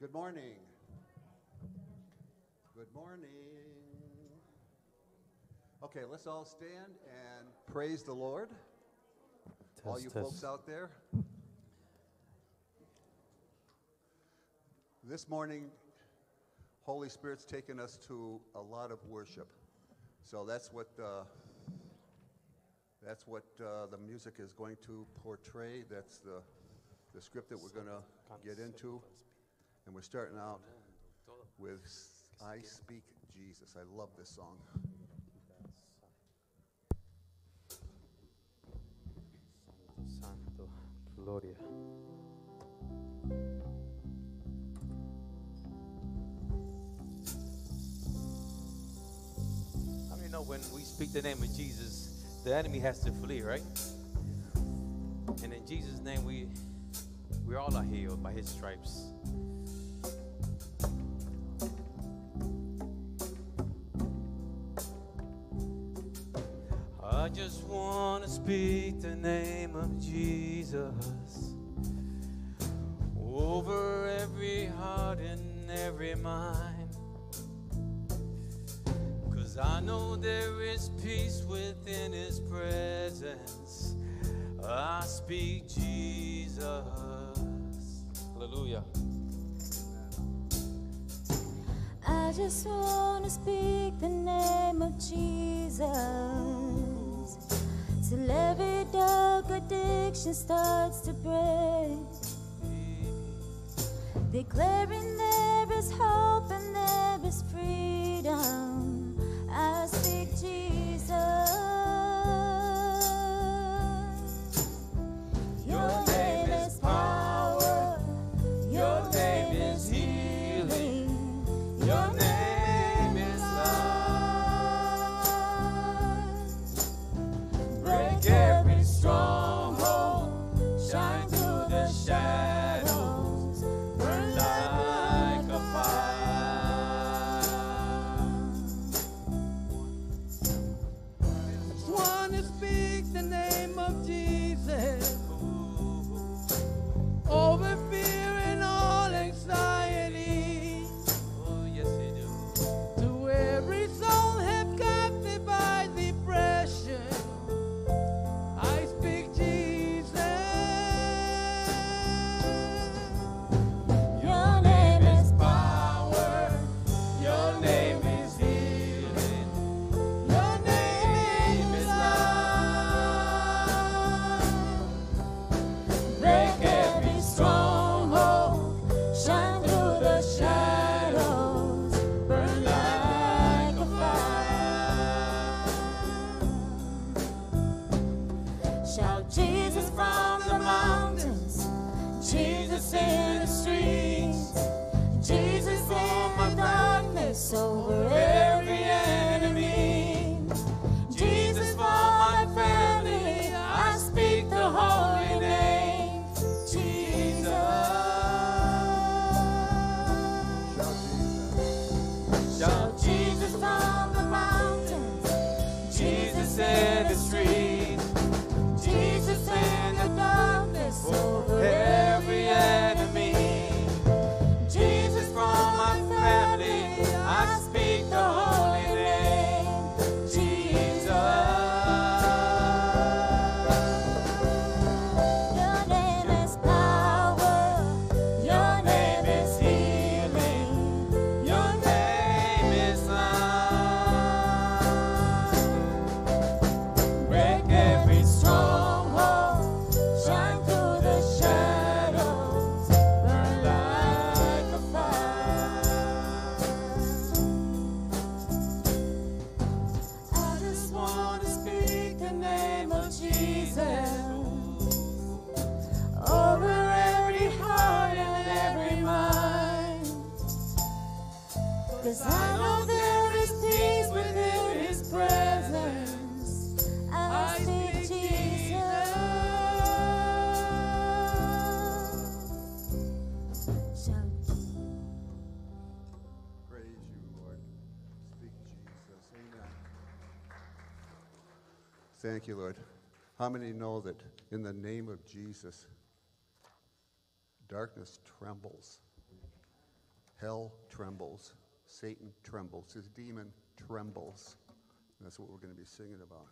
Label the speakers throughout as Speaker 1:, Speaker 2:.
Speaker 1: Good morning. Good morning. Okay, let's all stand and praise the Lord. all you
Speaker 2: Test,
Speaker 1: folks out there. This morning, Holy Spirit's taken us to a lot of worship. So that's what uh, that's what uh, the music is going to portray. That's the the script that we're going to get into. And we're starting out with I Speak Jesus. I love this song.
Speaker 2: Santo, Gloria. How many know when we speak the name of Jesus, the enemy has to flee, right? And in Jesus' name, we we all are healed by His stripes. Just want to speak the name of Jesus over every heart and every mind. Cause I know there is peace within His presence. I speak Jesus. Hallelujah.
Speaker 3: I just want to speak the name of Jesus till every dark addiction starts to break. Declaring there is hope and there is freedom. I speak Jesus.
Speaker 1: How many know that in the name of Jesus, darkness trembles, hell trembles, Satan trembles, his demon trembles? And that's what we're going to be singing about.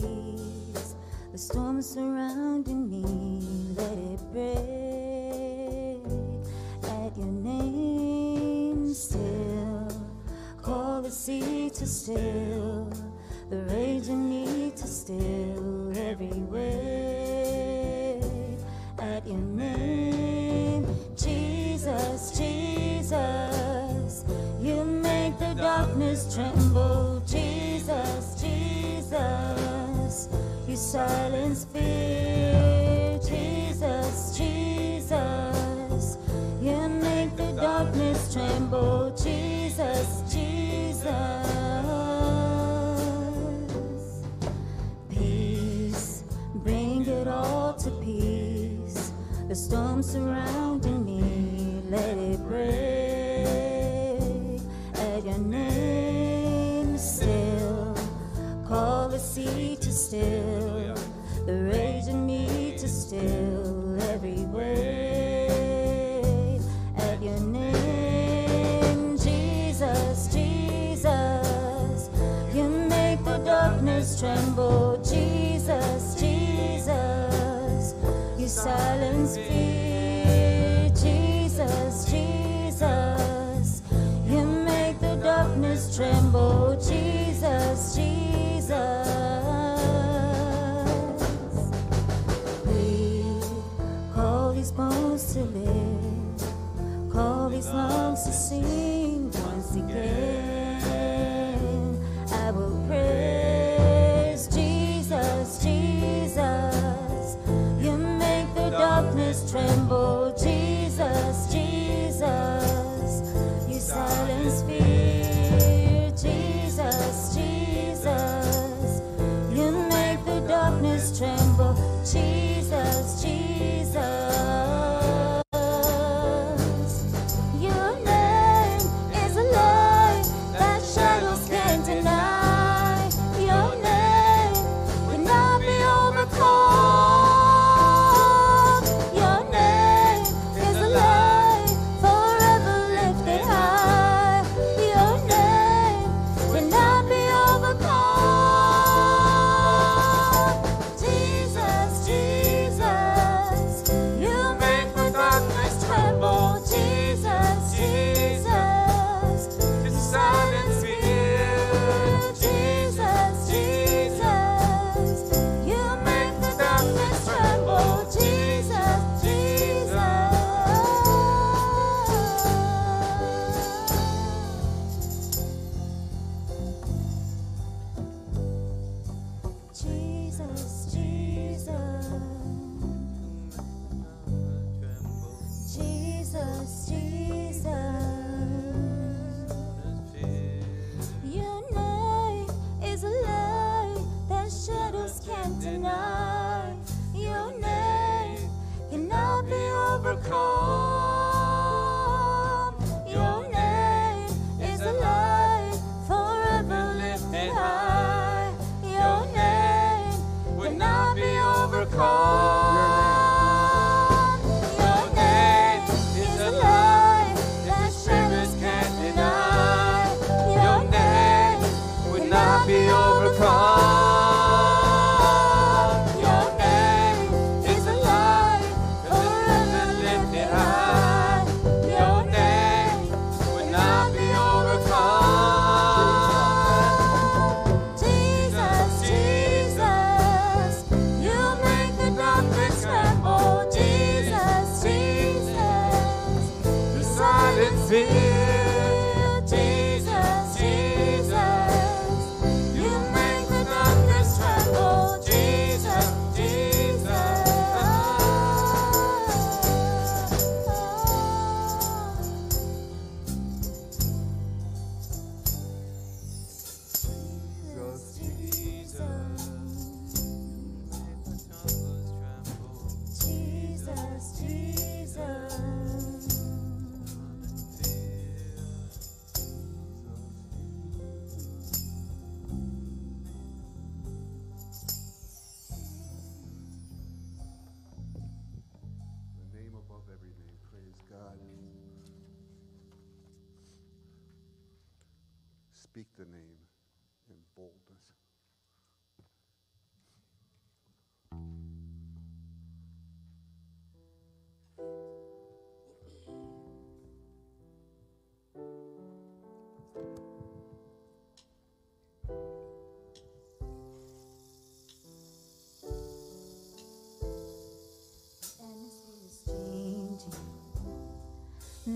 Speaker 3: peace. The storm surround. tremble.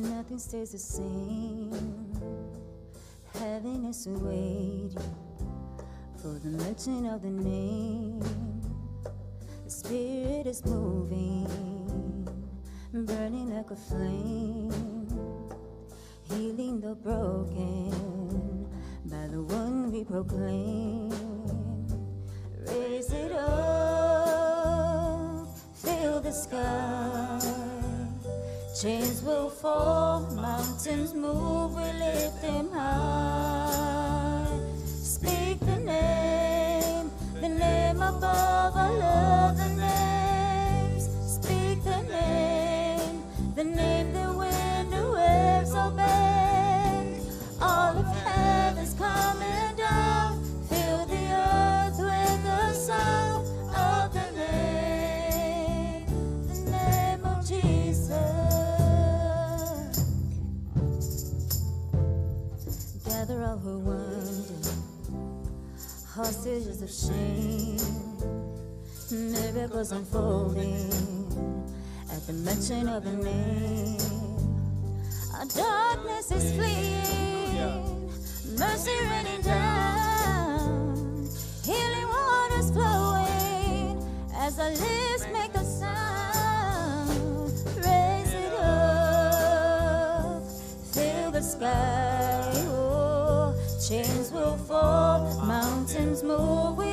Speaker 3: nothing stays the same. Heaven is waiting for the mention of the name. The spirit is moving, burning like a flame, healing the broken by the one we proclaim. Raise it up, fill the sky. Chains will fall, mountains move, we lift them high. vestiges of shame. Miracles unfolding at the mention of a name. Our darkness is fleeing, mercy raining down, healing waters flowing as our lips make a sound. Raise it up, fill the sky oh, chains will fall
Speaker 4: passion's moving.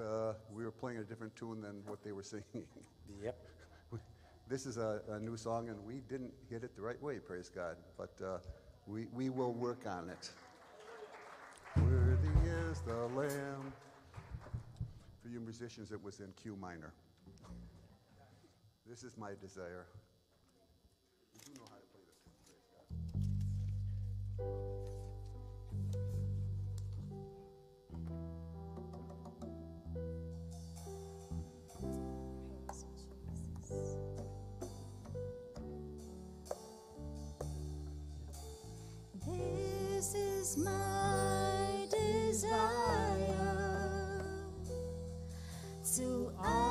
Speaker 4: uh, we were playing a different tune than what they were singing.
Speaker 1: Yep.
Speaker 4: this is a, a, new song, and we didn't hit it the right way, praise God. But uh, we, we will work on it. Worthy is the Lamb. For you musicians, it was in Q minor. This is my desire. You know
Speaker 2: is my desire to.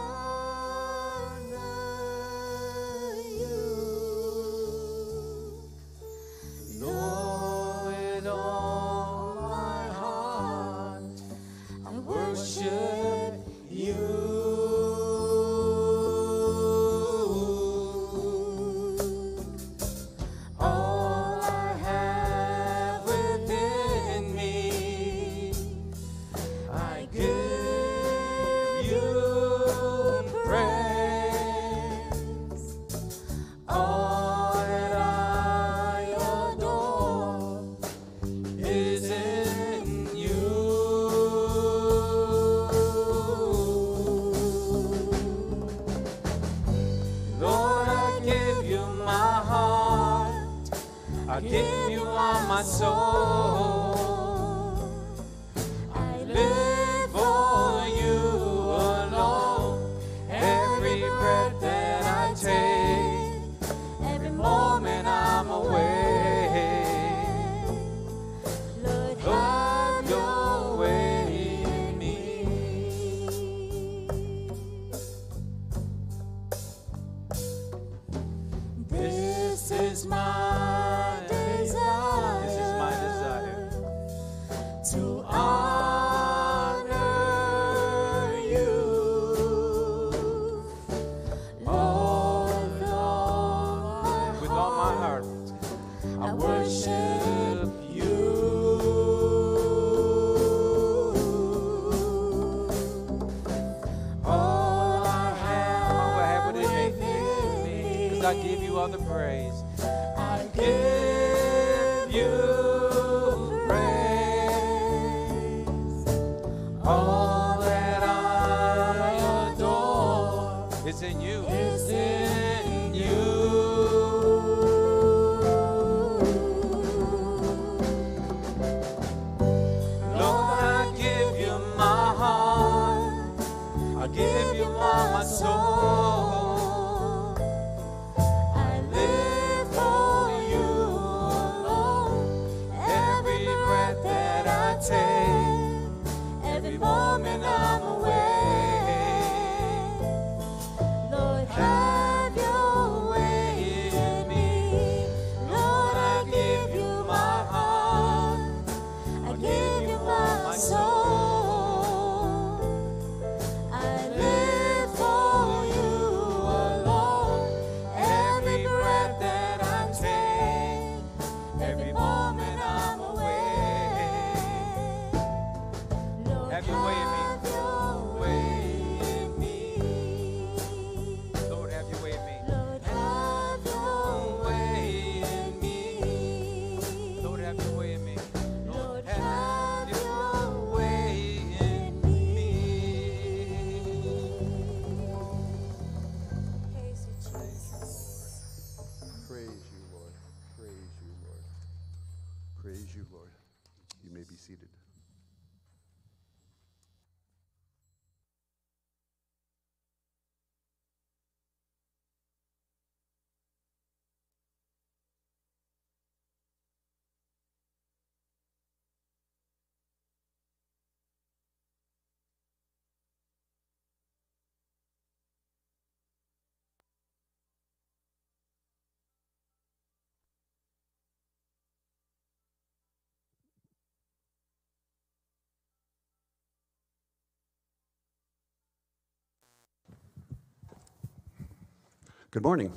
Speaker 1: Good morning.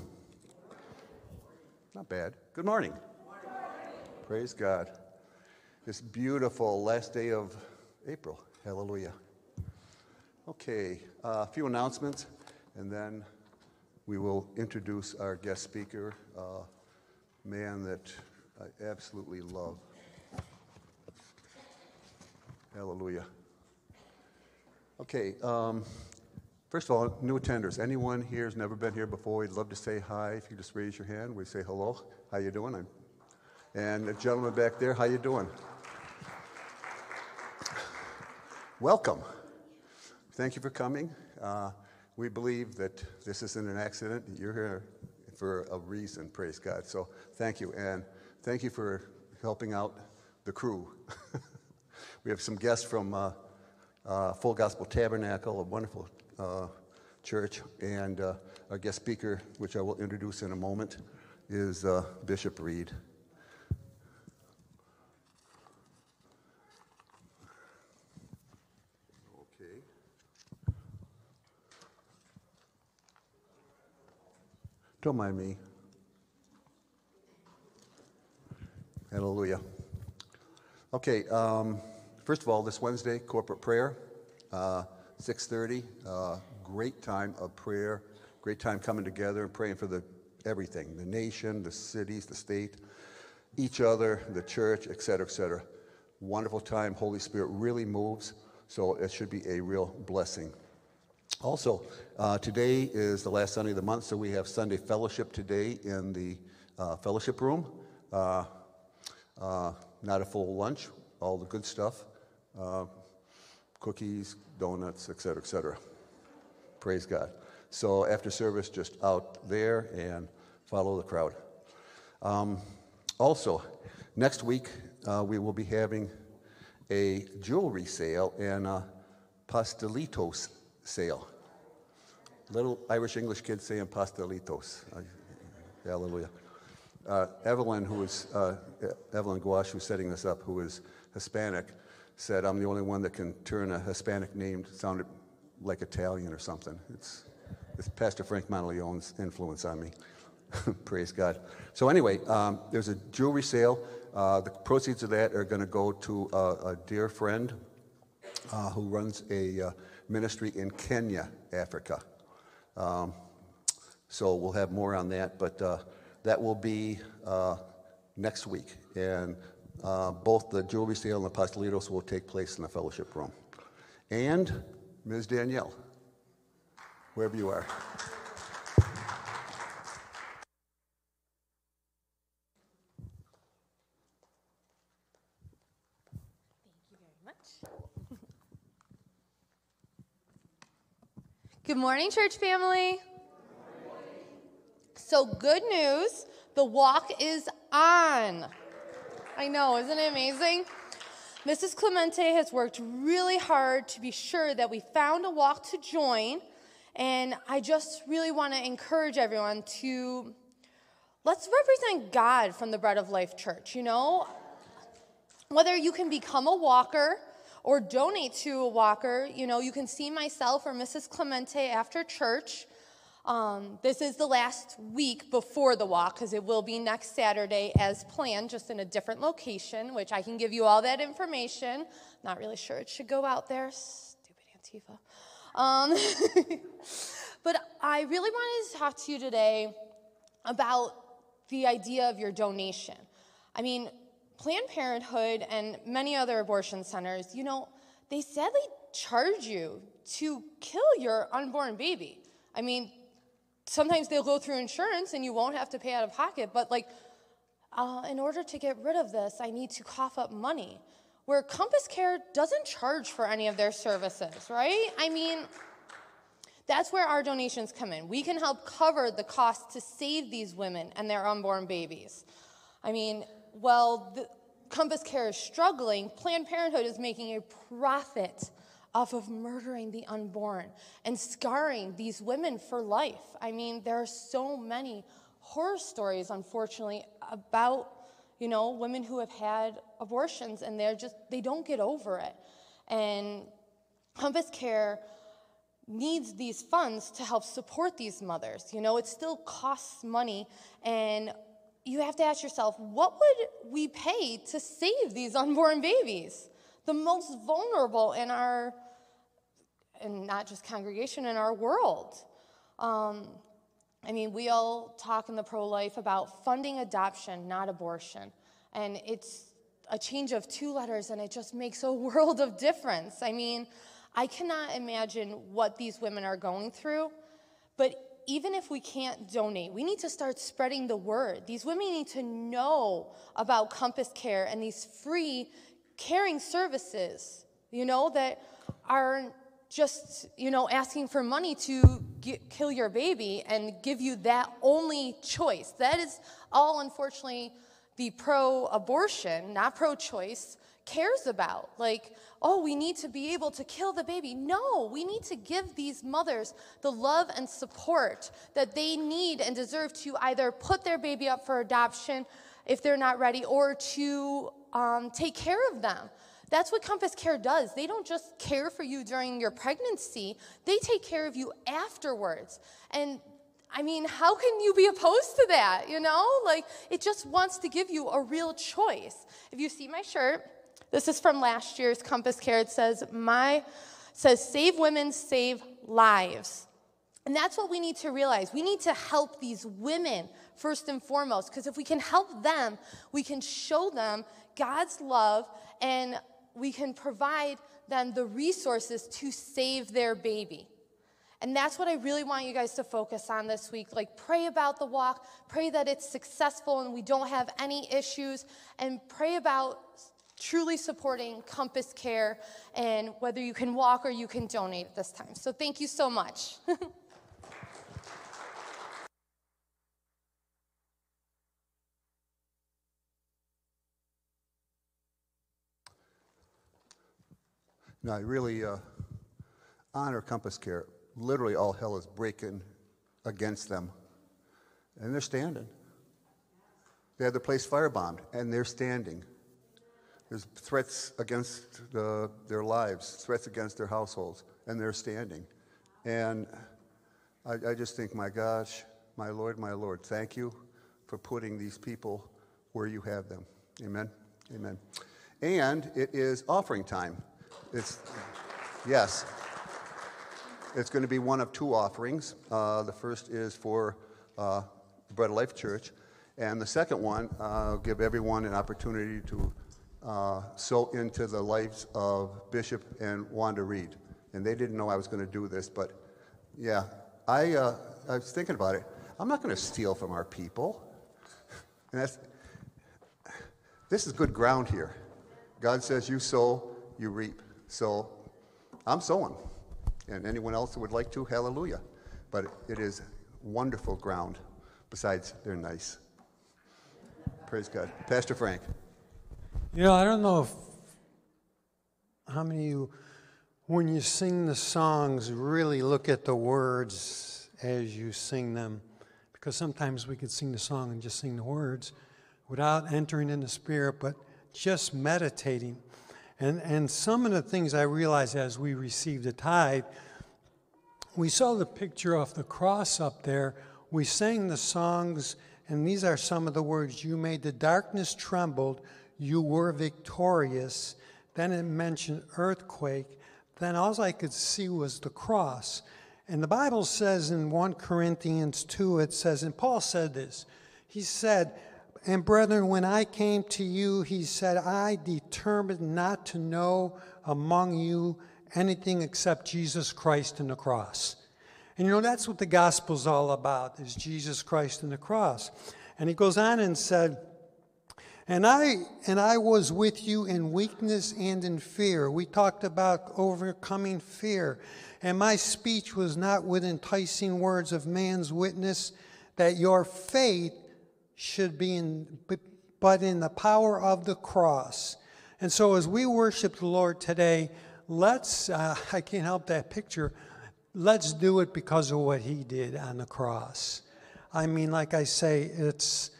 Speaker 1: Not bad. Good morning. Praise God. This beautiful last day of April. Hallelujah. Okay, uh, a few announcements, and then we will introduce our guest speaker, a man that I absolutely love. Hallelujah. Okay, um, first of all, new attenders. Anyone here has never been here before? We'd love to say hi. If you just raise your hand, we say hello. How you doing? I'm, and the gentleman back there, how you doing? Welcome. Thank you for coming. Uh, we believe that this isn't an accident. You're here for a reason, praise God. So thank you. And thank you for helping out the crew. we have some guests from uh, uh, Full Gospel Tabernacle, a wonderful uh, church. And uh, our guest speaker, which I will introduce in a moment, is uh, Bishop Reid. Okay. Don't mind me. Hallelujah. Okay, um, first of all, this Wednesday, corporate prayer, uh, 6.30. Uh, great time of prayer, great time coming together and praying for the everything, the nation, the cities, the state, each other, the church, et cetera, et cetera. Wonderful time. Holy Spirit really moves, so it should be a real blessing. Also, uh, today is the last Sunday of the month, so we have Sunday fellowship today in the uh, fellowship room. Uh, uh, not a full lunch, all the good stuff uh, cookies, donuts, et cetera, et cetera. Praise God. So after service, just out there and follow the crowd. Um, also, next week uh, we will be having a jewelry sale and a pastelitos sale. Little Irish English kids saying pastelitos. Uh, hallelujah. Uh, Evelyn, who is uh, Evelyn Gouache, who's setting this up, who is Hispanic, said, "I'm the only one that can turn a Hispanic name sounded like Italian or something." It's, it's Pastor Frank Monteleone's influence on me. Praise God. So anyway, um, there's a jewelry sale. Uh, the proceeds of that are going to go to a, a dear friend uh, who runs a uh, ministry in Kenya, Africa. Um, so we'll have more on that, but uh, that will be uh, next week. And uh, both the jewelry sale and the pastelitos will take place in the fellowship room. And Ms. Danielle, wherever you are. Thank you very much.
Speaker 5: Good morning, church family. So, good news the walk is on. I know, isn't it amazing? Mrs. Clemente has worked really hard to be sure that we found a walk to join. And I just really want to encourage everyone to let's represent God from the Bread of Life Church, you know? Whether you can become a walker or donate to a walker, you know, you can see myself or Mrs. Clemente after church. Um, this is the last week before the walk because it will be next Saturday as planned, just in a different location, which I can give you all that information. Not really sure it should go out there. Stupid Antifa. Um, but I really wanted to talk to you today about the idea of your donation. I mean, Planned Parenthood and many other abortion centers, you know, they sadly charge you to kill your unborn baby. I mean, sometimes they'll go through insurance and you won't have to pay out of pocket, but like, uh, in order to get rid of this, I need to cough up money. Where Compass Care doesn't charge for any of their services, right? I mean, that's where our donations come in. We can help cover the cost to save these women and their unborn babies. I mean, the, Compass Care is struggling, Planned Parenthood is making a profit off of murdering the unborn and scarring these women for life. I mean, there are so many horror stories, unfortunately, about you know women who have had abortions and they're just they don't get over it. And Compass Care needs these funds to help support these mothers. You know, it still costs money and you have to ask yourself, what would we pay to save these unborn babies? The most vulnerable in our, and not just congregation, in our world. Um, I mean, we all talk in the pro life about funding adoption, not abortion. And it's a change of two letters, and it just makes a world of difference. I mean, I cannot imagine what these women are going through, but even if we can't donate, we need to start spreading the word. These women need to know about Compass Care and these free caring services, you know, that are just, you know, asking for money to get, kill your baby and give you that only choice. That is all, unfortunately, the pro abortion, not pro choice, cares about. Like, oh, we need to be able to kill the baby. No, we need to give these mothers the love and support that they need and deserve to either put their baby up for adoption if they're not ready or to um, take care of them. That's what Compass Care does. They don't just care for you during your pregnancy, they take care of you afterwards. And I mean, how can you be opposed to that? You know, like it just wants to give you a real choice. If you see my shirt, this is from last year's Compass Care. It says, my says save women, save lives. And that's what we need to realize. We need to help these women first and foremost, because if we can help them, we can show them God's love and we can provide them the resources to save their baby. And that's what I really want you guys to focus on this week. Like, pray about the walk, pray that it's successful and we don't have any issues, and pray about truly supporting Compass Care and whether you can walk or you can donate at this time. So thank you so much.
Speaker 1: No, I really uh, honor Compass Care. Literally, all hell is breaking against them. And they're standing. They had the place firebombed, and they're standing. There's threats against the, their lives, threats against their households, and they're standing. And I, I just think, my gosh, my Lord, my Lord, thank you for putting these people where you have them. Amen. Amen. And it is offering time. It's, yes. It's going to be one of two offerings. Uh, the first is for uh, Bread of Life Church, and the second one, uh, give everyone an opportunity to uh, sow into the lives of Bishop and Wanda Reid. And they didn't know I was going to do this, but yeah, I, uh, I was thinking about it. I'm not going to steal from our people. And that's, this is good ground here. God says, You sow, you reap. So I'm sowing. And anyone else that would like to, hallelujah. But it is wonderful ground. Besides, they're nice. Praise God. Pastor Frank.
Speaker 6: You know, I don't know if how many of you, when you sing the songs, really look at the words as you sing them? Because sometimes we can sing the song and just sing the words without entering in the spirit, but just meditating. And, and some of the things I realized as we received the tithe, we saw the picture of the cross up there. We sang the songs, and these are some of the words You made the darkness trembled, you were victorious. Then it mentioned earthquake. Then all I could see was the cross. And the Bible says in 1 Corinthians 2, it says, and Paul said this, he said, and brethren, when I came to you, he said, I determined not to know among you anything except Jesus Christ and the cross. And you know, that's what the gospel's all about, is Jesus Christ and the cross. And he goes on and said, and I and I was with you in weakness and in fear. We talked about overcoming fear. And my speech was not with enticing words of man's witness that your faith should be in but in the power of the cross. And so as we worship the Lord today, let's uh, I can't help that picture. Let's do it because of what he did on the cross. I mean, like I say, it's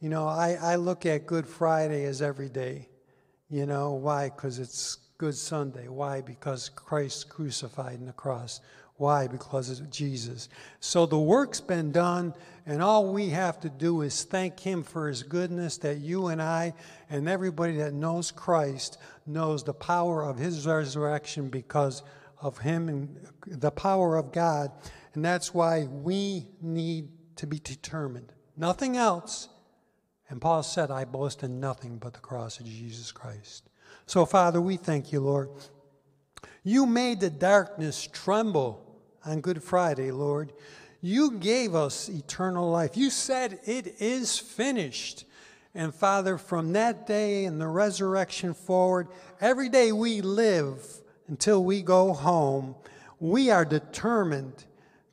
Speaker 6: you know, I, I look at Good Friday as every day. You know, why? Because it's Good Sunday. Why? Because Christ crucified in the cross. Why? Because of Jesus. So the work's been done, and all we have to do is thank Him for His goodness that you and I and everybody that knows Christ knows the power of His resurrection because of Him and the power of God. And that's why we need to be determined. Nothing else and Paul said, I boast in nothing but the cross of Jesus Christ. So, Father, we thank you, Lord. You made the darkness tremble on Good Friday, Lord. You gave us eternal life. You said it is finished. And Father, from that day and the resurrection forward, every day we live until we go home, we are determined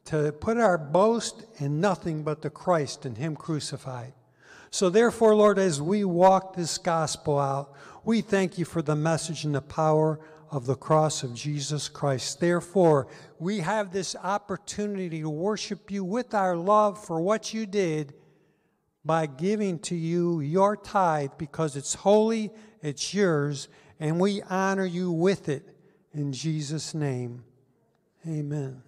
Speaker 6: to put our boast in nothing but the Christ and Him crucified. So, therefore, Lord, as we walk this gospel out, we thank you for the message and the power of the cross of Jesus Christ. Therefore, we have this opportunity to worship you with our love for what you did by giving to you your tithe because it's holy, it's yours, and we honor you with it. In Jesus' name, amen.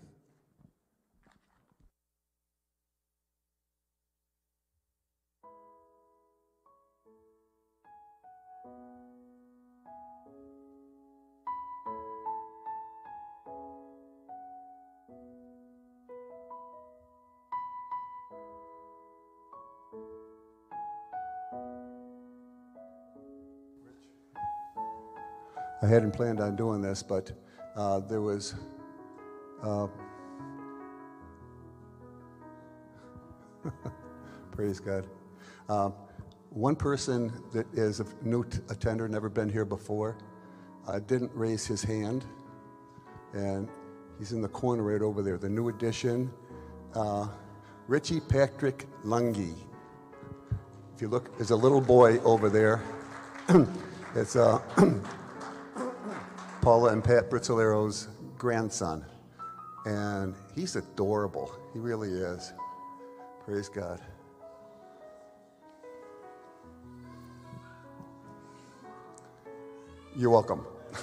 Speaker 1: I hadn't planned on doing this, but uh, there was. Uh, praise God. Um, one person that is a new t- attender, never been here before, uh, didn't raise his hand, and he's in the corner right over there. The new addition, uh, Richie Patrick Lungi. If you look, there's a little boy over there. it's uh, Paula and Pat Britzolero's grandson. And he's adorable. He really is. Praise God. You're welcome.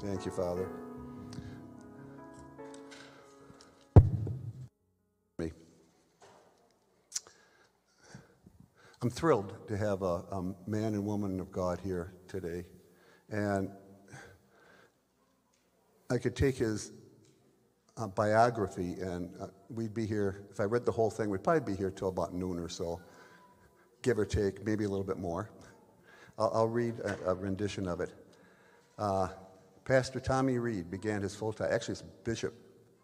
Speaker 1: Thank you, Father. I'm thrilled to have a, a man and woman of God here today. And I could take his uh, biography, and uh, we'd be here, if I read the whole thing, we'd probably be here till about noon or so, give or take, maybe a little bit more. I'll, I'll read a, a, rendition of it. Uh, Pastor Tommy Reid began his full time, actually, it's Bishop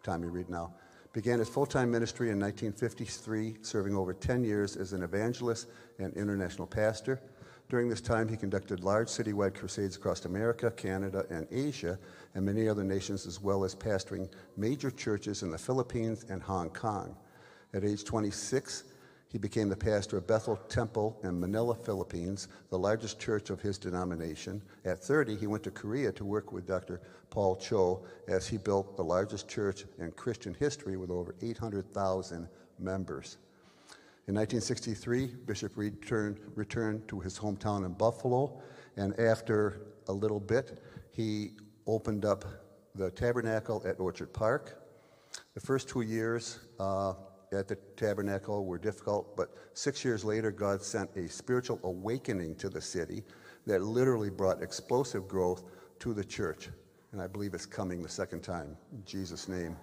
Speaker 1: Tommy Reid now, began his full time ministry in 1953, serving over 10 years as an evangelist and international pastor. During this time, he conducted large citywide crusades across America, Canada, and Asia, and many other nations, as well as pastoring major churches in the Philippines and Hong Kong. At age 26, He became the pastor of Bethel Temple in Manila, Philippines, the largest church of his denomination. At 30, he went to Korea to work with Dr. Paul Cho as he built the largest church in Christian history with over 800,000 members. In 1963, Bishop Reid returned, returned to his hometown in Buffalo, and after a little bit, he opened up the tabernacle at Orchard Park. The first two years uh, at the tabernacle were difficult, but six years later, God sent a spiritual awakening to the city that literally brought explosive growth to the church. And I believe it's coming the second time, in Jesus' name.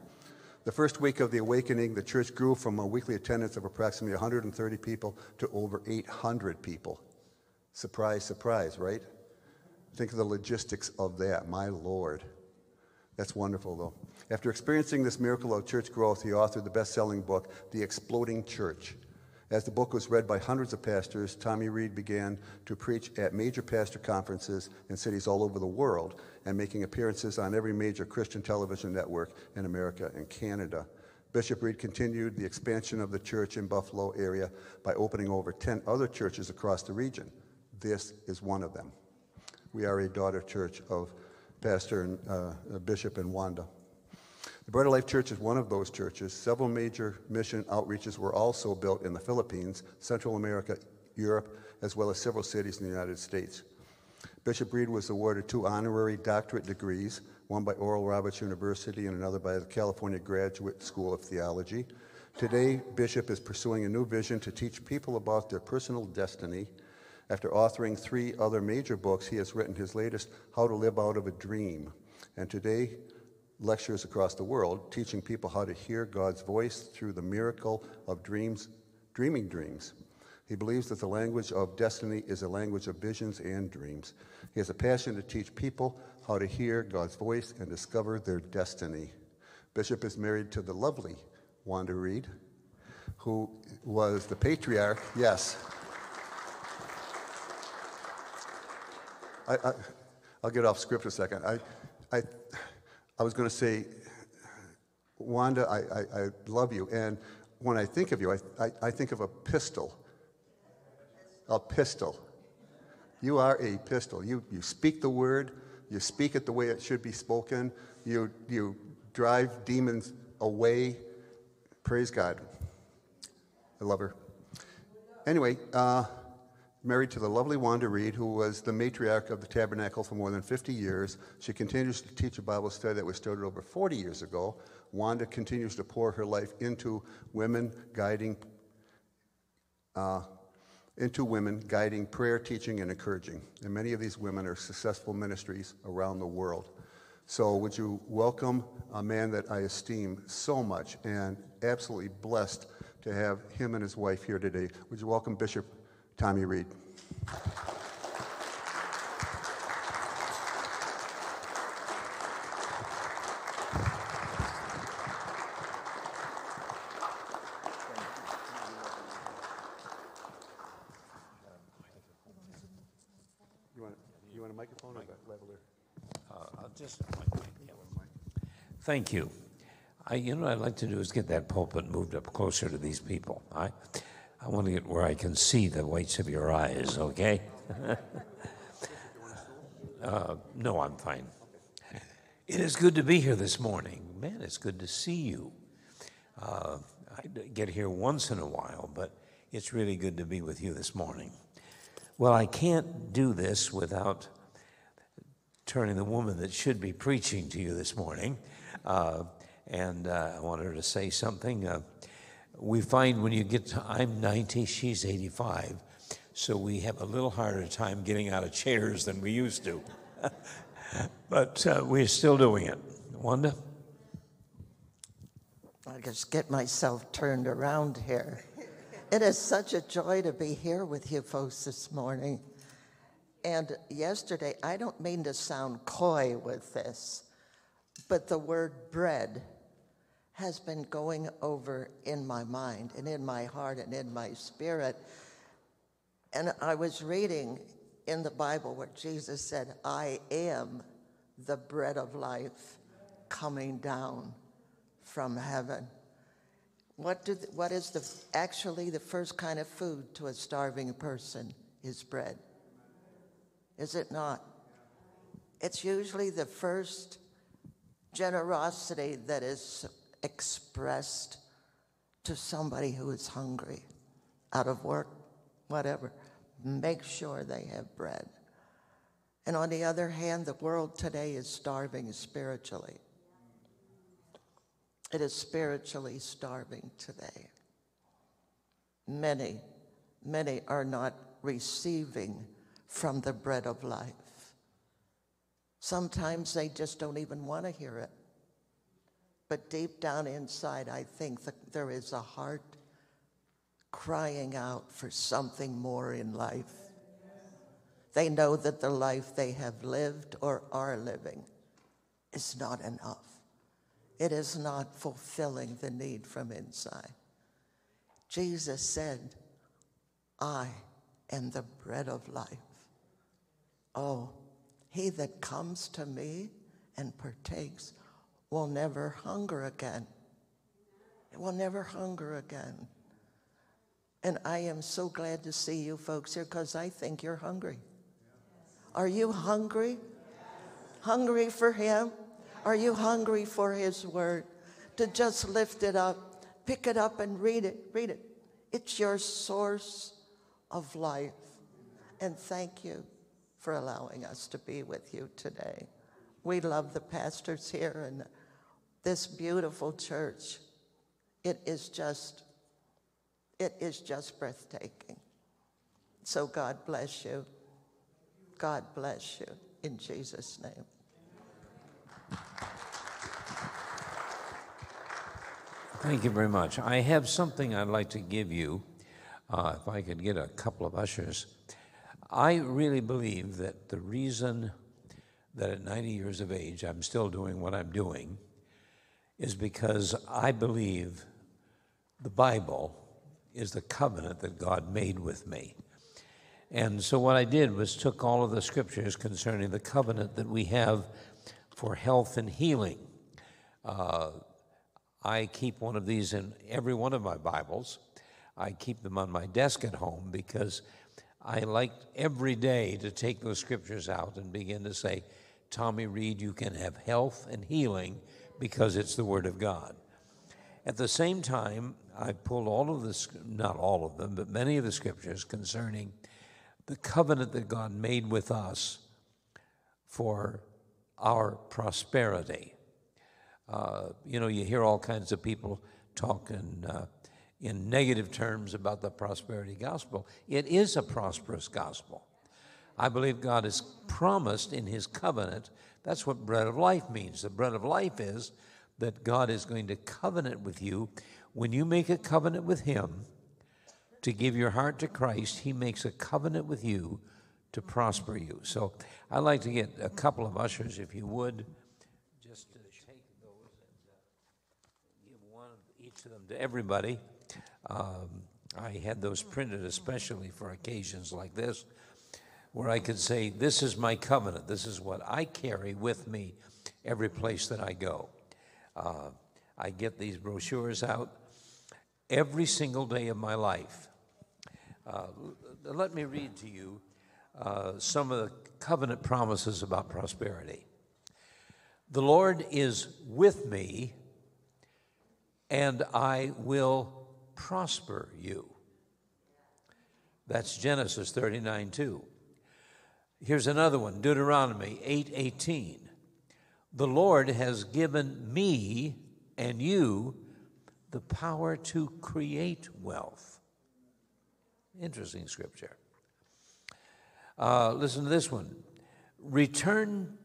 Speaker 1: The first week of the awakening, the church grew from a weekly attendance of approximately 130 people to over 800 people. Surprise, surprise, right? Think of the logistics of that, my Lord. That's wonderful, though. After experiencing this miracle of church growth, he authored the best selling book, The Exploding Church. As the book was read by hundreds of pastors, Tommy Reid began to preach at major pastor conferences in cities all over the world and making appearances on every major Christian television network in America and Canada. Bishop Reid continued the expansion of the church in Buffalo area by opening over 10 other churches across the region. This is one of them. We are a daughter church of Pastor and uh, Bishop and Wanda. The Bread of Life Church is one of those churches. Several major mission outreaches were also built in the Philippines, Central America, Europe, as well as several cities in the United States. Bishop Reid was awarded two honorary doctorate degrees, one by Oral Roberts University and another by the California Graduate School of Theology. Today, Bishop is pursuing a new vision to teach people about their personal destiny. After authoring three other major books, he has written his latest, How to Live Out of a Dream. And today, lectures across the world teaching people how to hear God's voice through the miracle of dreams, dreaming dreams. He believes that the language of destiny is a language of visions and dreams. He has a passion to teach people how to hear God's voice and discover their destiny. Bishop is married to the lovely Wanda Reid, who was the patriarch, yes. I, I, will get off script a second. I, I, I was going to say, Wanda, I, I, I, love you. And when I think of you, I, I, I think of a pistol. A pistol. You are a pistol. You, you speak the word, you speak it the way it should be spoken, you, you drive demons away. Praise God. I love her. Anyway, uh, married to the lovely Wanda Reid, who was the matriarch of the tabernacle for more than 50 years. She continues to teach a Bible study that was started over 40 years ago. Wanda continues to pour her life into women guiding, uh, into women guiding prayer, teaching, and encouraging. And many of these women are successful ministries around the world. So, would you welcome a man that I esteem so much and absolutely blessed to have him and his wife here today? Would you welcome Bishop Tommy Reid. You want, a microphone or a leveler?
Speaker 7: Uh, I'll just. Thank you. I, you know what I'd like to do is get that pulpit moved up closer to these people. I, I want to get where I can see the whites of your eyes, okay? uh, no, I'm fine. It is good to be here this morning. Man, it's good to see you. Uh, I get here once in a while, but it's really good to be with you this morning. Well, I can't do this without turning the woman that should be preaching to you this morning. Uh, and uh, I want her to say something. Uh, we find when you get to, I'm 90, she's 85, so we have a little harder time getting out of chairs than we used to. but uh, we're still doing it. Wanda?
Speaker 8: I just get myself turned around here. It is such a joy to be here with you folks this morning. And yesterday, I don't mean to sound coy with this, but the word bread has been going over in my mind and in my heart and in my spirit. And I was reading in the Bible where Jesus said, I am the bread of life coming down from heaven. What, do, what is the, actually the first kind of food to a starving person is bread? Is it not? It's usually the first generosity that is expressed to somebody who is hungry, out of work, whatever. Make sure they have bread. And on the other hand, the world today is starving spiritually. It is spiritually starving today. Many, many are not receiving from the bread of life. Sometimes they just don't even want to hear it. But deep down inside, I think that there is a heart crying out for something more in life. They know that the life they have lived or are living is not enough. It is not fulfilling the need from inside. Jesus said, I am the bread of life. Oh, he that comes to me and partakes will never hunger again. It will never hunger again. And I am so glad to see you folks here because I think you're hungry. Are you hungry? Hungry for Him? Are you hungry for His Word? To just lift it up, pick it up and read it. Read it. It's your source of life. And thank you for allowing us to be with you today. We love the pastors here and this beautiful church. It is just, it is just breathtaking. So God bless you. God bless you in Jesus' name.
Speaker 7: Thank you very much. I have something I'd like to give you, uh, if I could get a couple of ushers. I really believe that the reason that at 90 years of age I'm still doing what I'm doing is because I believe the Bible is the covenant that God made with me. And so what I did was took all of the scriptures concerning the covenant that we have for health and healing. Uh, I keep one of these in every one of my Bibles. I keep them on my desk at home because I like every day to take those scriptures out and begin to say, Tommy Reid, you can have health and healing because it's the Word of God. At the same time, I pulled all of the, not all of them, but many of the scriptures concerning the covenant that God made with us for our prosperity. Uh, you know, you hear all kinds of people talking uh, in negative terms about the prosperity gospel. It is a prosperous gospel. I believe God has promised in His covenant. That's what bread of life means. The bread of life is that God is going to covenant with you. When you make a covenant with Him to give your heart to Christ, He makes a covenant with you to prosper you. So I'd like to get a couple of ushers, if you would, just to take those and uh, give one of each of them to everybody. Um, I had those printed especially for occasions like this, where I could say, This is my covenant. This is what I carry with me every place that I go. Uh, I get these brochures out every single day of my life. Uh, let me read to you uh, some of the covenant promises about prosperity. The Lord is with me, and I will prosper you. That's Genesis 39 2. Here's another one, Deuteronomy 8 The Lord has given me and you the power to create wealth. Interesting scripture. Uh, listen to this one. Return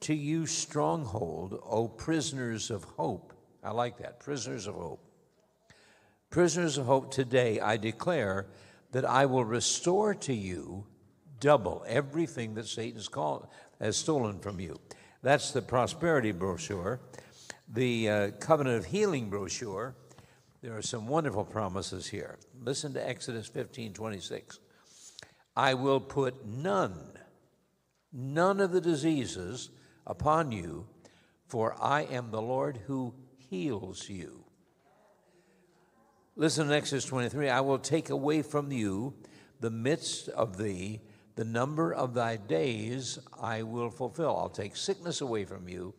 Speaker 7: to you, stronghold, O prisoners of hope. I like that, prisoners of hope. Prisoners of hope, today I declare that I will restore to you double everything that Satan's called, has stolen from you. That's the prosperity brochure. The uh, covenant of healing brochure, there are some wonderful promises here. Listen to Exodus 15 26. I will put none, none of the diseases upon you, for I am the Lord who heals you. Listen to Exodus 23 I will take away from you the midst of thee, the number of thy days I will fulfill. I'll take sickness away from you,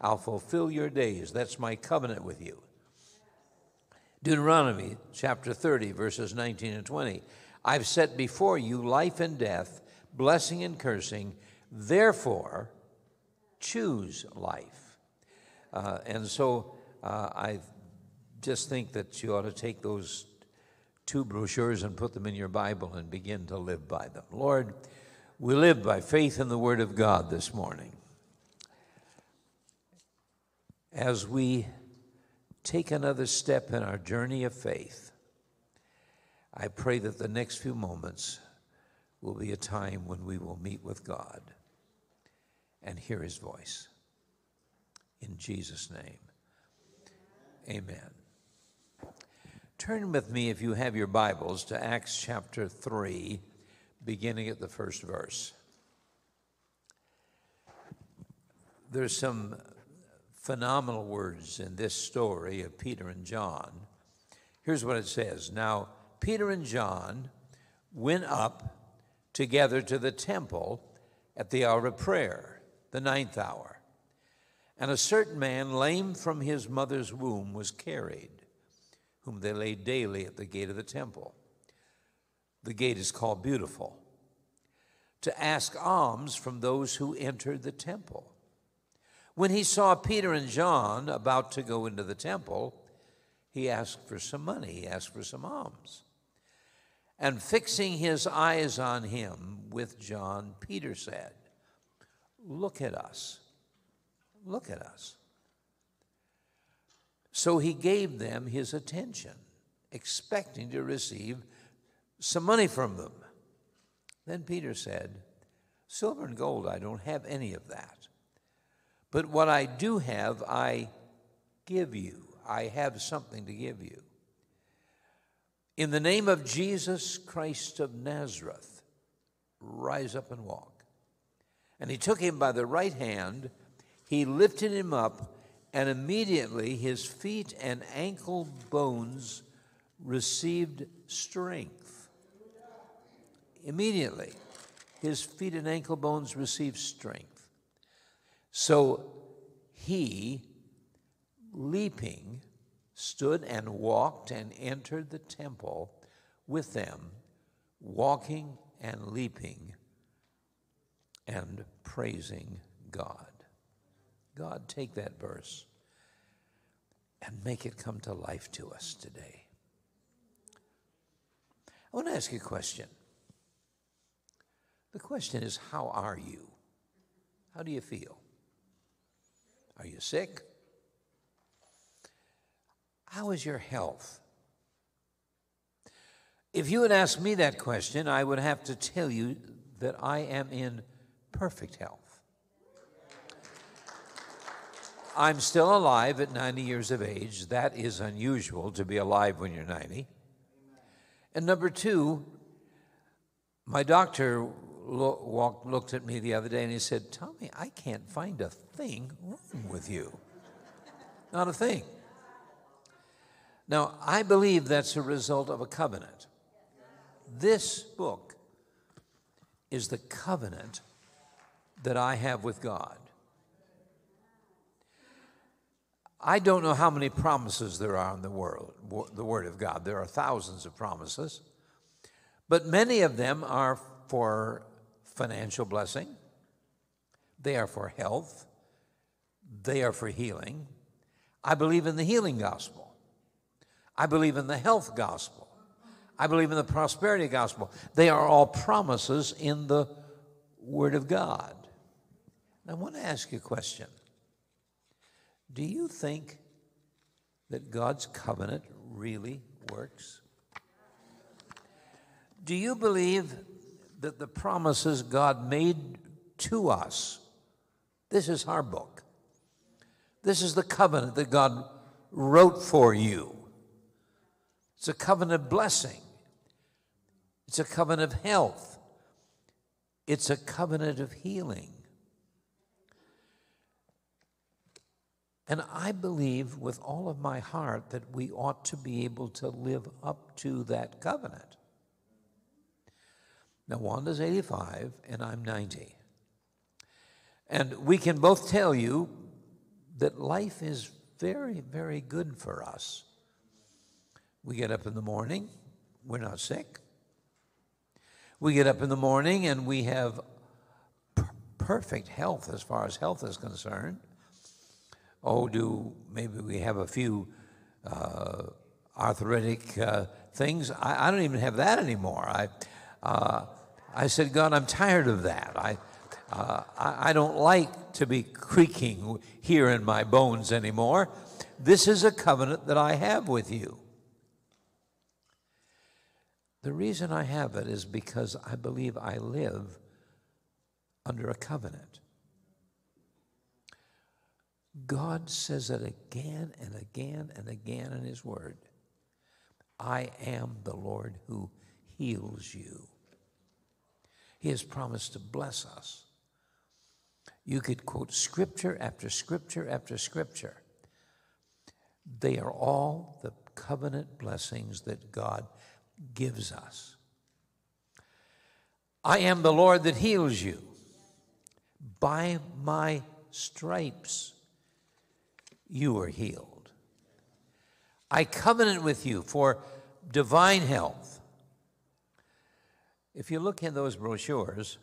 Speaker 7: I'll fulfill your days. That's my covenant with you. Deuteronomy chapter 30, verses 19 and 20. I've set before you life and death, blessing and cursing. Therefore, choose life. Uh, and so uh, I just think that you ought to take those two brochures and put them in your Bible and begin to live by them. Lord, we live by faith in the Word of God this morning. As we take another step in our journey of faith, I pray that the next few moments will be a time when we will meet with God and hear His voice. In Jesus' name, amen. Turn with me, if you have your Bibles, to Acts chapter 3, beginning at the first verse. There's some phenomenal words in this story of Peter and John. Here's what it says Now, Peter and John went up together to the temple at the hour of prayer, the ninth hour. And a certain man, lame from his mother's womb, was carried, whom they laid daily at the gate of the temple. The gate is called Beautiful, to ask alms from those who entered the temple. When he saw Peter and John about to go into the temple, he asked for some money, he asked for some alms. And fixing his eyes on him with John, Peter said, Look at us. Look at us. So he gave them his attention, expecting to receive some money from them. Then Peter said, Silver and gold, I don't have any of that. But what I do have, I give you. I have something to give you. In the name of Jesus Christ of Nazareth, rise up and walk. And he took him by the right hand, he lifted him up, and immediately his feet and ankle bones received strength. Immediately, his feet and ankle bones received strength. So he, leaping, stood and walked and entered the temple with them, walking and leaping and praising God. God, take that verse and make it come to life to us today. I want to ask you a question. The question is, how are you? How do you feel? Are you sick? How is your health? If you would ask me that question, I would have to tell you that I am in perfect health. I'm still alive at 90 years of age. That is unusual to be alive when you're 90. And number two, my doctor lo- walked, looked at me the other day and he said, Tommy, I can't find a thing wrong with you. Not a thing. Now, I believe that's a result of a covenant. This book is the covenant that I have with God. I don't know how many promises there are in the world, the Word of God. There are thousands of promises, but many of them are for financial blessing, they are for health, they are for healing. I believe in the healing gospel. I believe in the health gospel. I believe in the prosperity gospel. They are all promises in the Word of God. I want to ask you a question. Do you think that God's covenant really works? Do you believe that the promises God made to us, this is our book. This is the covenant that God wrote for you. It's a covenant of blessing. It's a covenant of health. It's a covenant of healing. And I believe with all of my heart that we ought to be able to live up to that covenant. Now, Wanda's 85 and I'm 90. And we can both tell you that life is very, very good for us. We get up in the morning, we're not sick. We get up in the morning and we have per- perfect health as far as health is concerned. Oh, do maybe we have a few uh, arthritic uh, things? I, I, don't even have that anymore. I, uh, I said, God, I'm tired of that. I, uh, I, I don't like to be creaking here in my bones anymore. This is a covenant that I have with you. The reason I have it is because I believe I live under a covenant. God says it again and again and again in His Word. I am the Lord who heals you. He has promised to bless us. You could quote scripture after scripture after scripture. They are all the covenant blessings that God gives us. I am the Lord that heals you. By my stripes you are healed. I covenant with you for divine health. If you look in those brochures,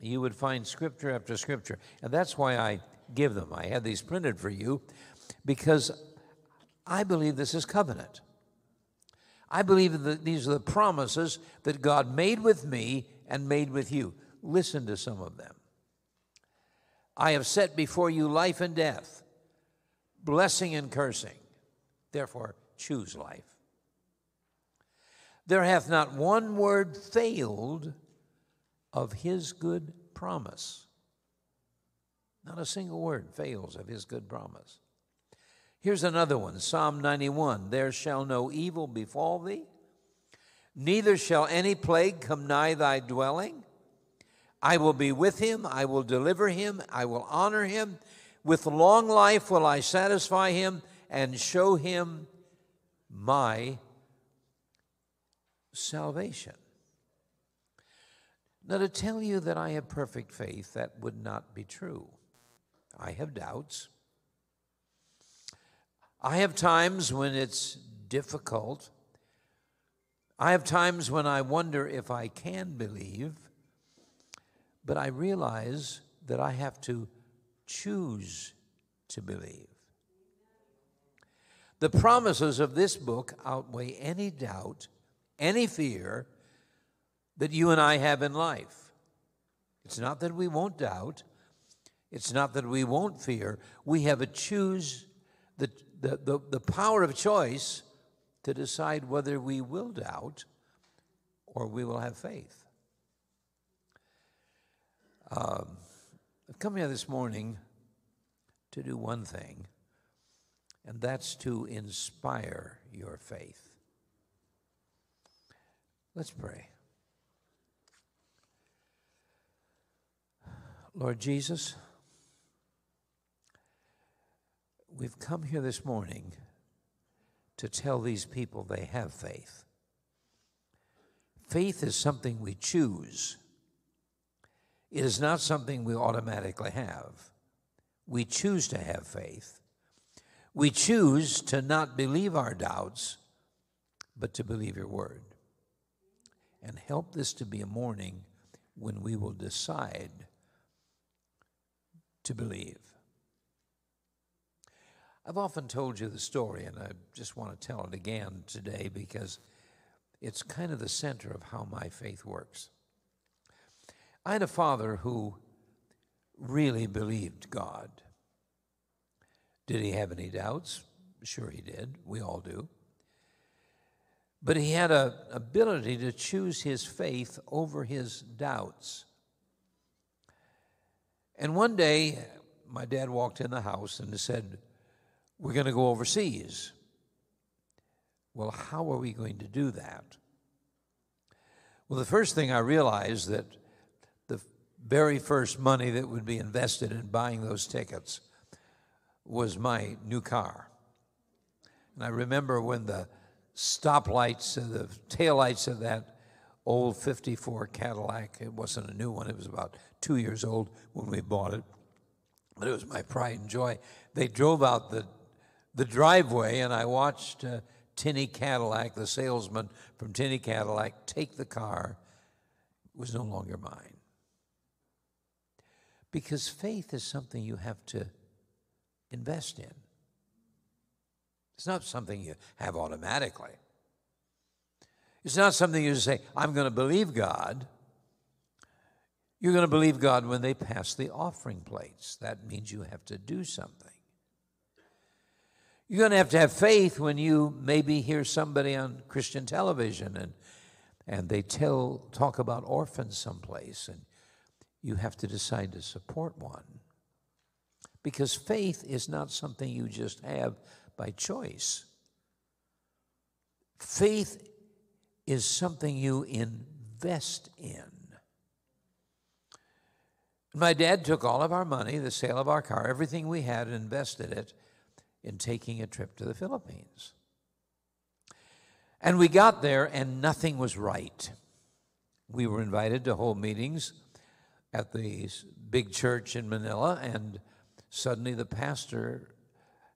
Speaker 7: you would find scripture after scripture. And that's why I give them. I had these printed for you because I believe this is covenant. I believe that these are the promises that God made with me and made with you. Listen to some of them. I have set before you life and death, blessing and cursing. Therefore, choose life. There hath not one word failed of his good promise. Not a single word fails of his good promise. Here's another one Psalm 91 There shall no evil befall thee, neither shall any plague come nigh thy dwelling. I will be with him, I will deliver him, I will honor him. With long life will I satisfy him and show him my salvation. Now, to tell you that I have perfect faith, that would not be true. I have doubts. I have times when it's difficult. I have times when I wonder if I can believe, but I realize that I have to choose to believe. The promises of this book outweigh any doubt, any fear that you and I have in life. It's not that we won't doubt, it's not that we won't fear. We have a choose the the, the, the power of choice to decide whether we will doubt or we will have faith. Um, I've come here this morning to do one thing, and that's to inspire your faith. Let's pray. Lord Jesus, We've come here this morning to tell these people they have faith. Faith is something we choose. It is not something we automatically have. We choose to have faith. We choose to not believe our doubts, but to believe your word. And help this to be a morning when we will decide to believe. I've often told you the story, and I just want to tell it again today because it's kind of the center of how my faith works. I had a father who really believed God. Did he have any doubts? Sure, he did. We all do. But he had an ability to choose his faith over his doubts. And one day, my dad walked in the house and said, we're going to go overseas. Well, how are we going to do that? Well, the first thing I realized that very first money that would be invested in buying those tickets was my new car. And I remember when the stoplights, the taillights of that old 54 Cadillac, it wasn't a new one, it was about two years old when we bought it, but it was my pride and joy. They drove out the, the driveway, and I watched uh, Tinny Cadillac, the salesman from Tinny Cadillac, take the car. It was no longer mine. Because faith is something you have to invest in. It's not something you have automatically. It's not something you say, I'm going to believe God. You're going to believe God when they pass the offering plates. That means you have to do something. You're going to have to have faith when you maybe hear somebody on Christian television and, and they tell, talk about orphans someplace, and you have to decide to support one. Because faith is not something you just have by choice. Faith is something you invest in. My dad took all of our money, the sale of our car, everything we had, and invested it in taking a trip to the Philippines. And we got there, and nothing was right. We were invited to hold meetings at the big church in Manila, and suddenly the pastor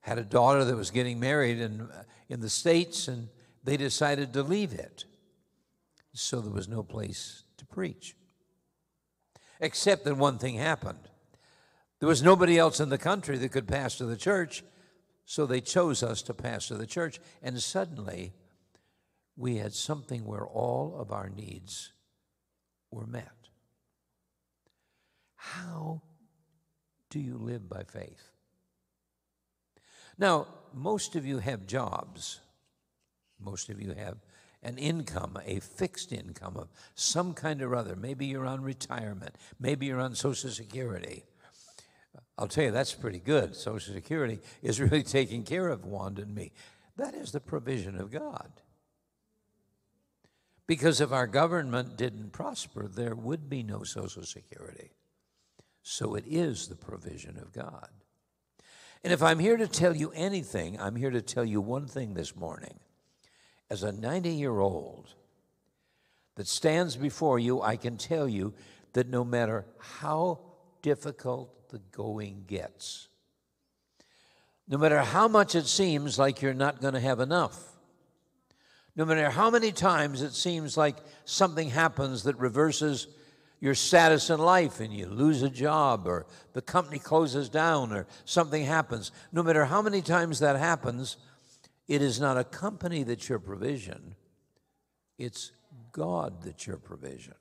Speaker 7: had a daughter that was getting married in, in the States, and they decided to leave it. So there was no place to preach. Except that one thing happened. There was nobody else in the country that could pastor the church, so they chose us to pastor the church. And suddenly, we had something where all of our needs were met. How do you live by faith? Now, most of you have jobs. Most of you have an income, a fixed income of some kind or other. Maybe you're on retirement. Maybe you're on Social Security. I'll tell you, that's pretty good. Social Security is really taking care of Wanda and me. That is the provision of God. Because if our government didn't prosper, there would be no Social Security. So it is the provision of God. And if I'm here to tell you anything, I'm here to tell you one thing this morning. As a 90 year old that stands before you, I can tell you that no matter how difficult the going gets, no matter how much it seems like you're not going to have enough, no matter how many times it seems like something happens that reverses your status in life and you lose a job or the company closes down or something happens, no matter how many times that happens, it is not a company that's your provision, it's God that's your provision.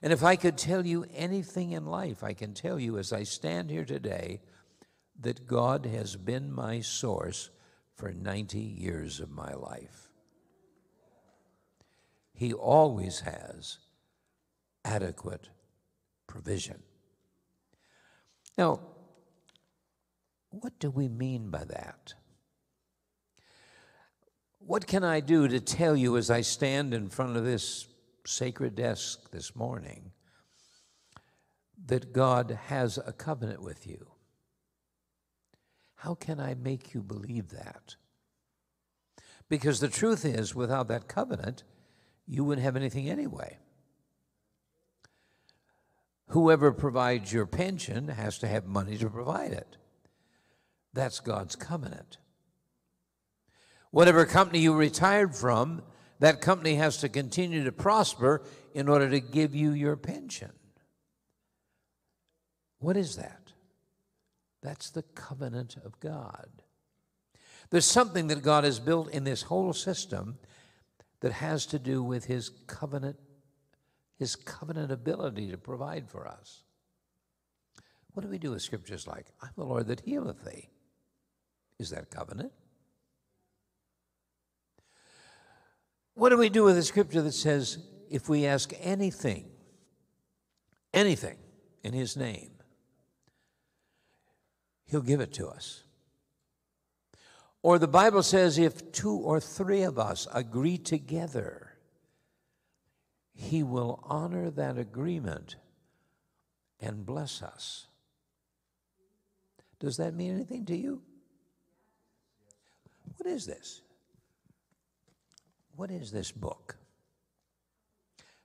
Speaker 7: And if I could tell you anything in life, I can tell you as I stand here today that God has been my source for 90 years of my life. He always has adequate provision. Now, what do we mean by that? What can I do to tell you as I stand in front of this sacred desk this morning that God has a covenant with you? How can I make you believe that? Because the truth is, without that covenant, you wouldn't have anything anyway. Whoever provides your pension has to have money to provide it. That's God's covenant. Whatever company you retired from, that company has to continue to prosper in order to give you your pension. What is that? That's the covenant of God. There's something that God has built in this whole system that has to do with his covenant his covenant ability to provide for us. What do we do with scriptures like, I'm the Lord that healeth thee? Is that covenant? What do we do with a scripture that says, if we ask anything, anything in his name, he'll give it to us? Or the Bible says, if two or three of us agree together, he will honor that agreement and bless us. Does that mean anything to you? What is this? What is this book?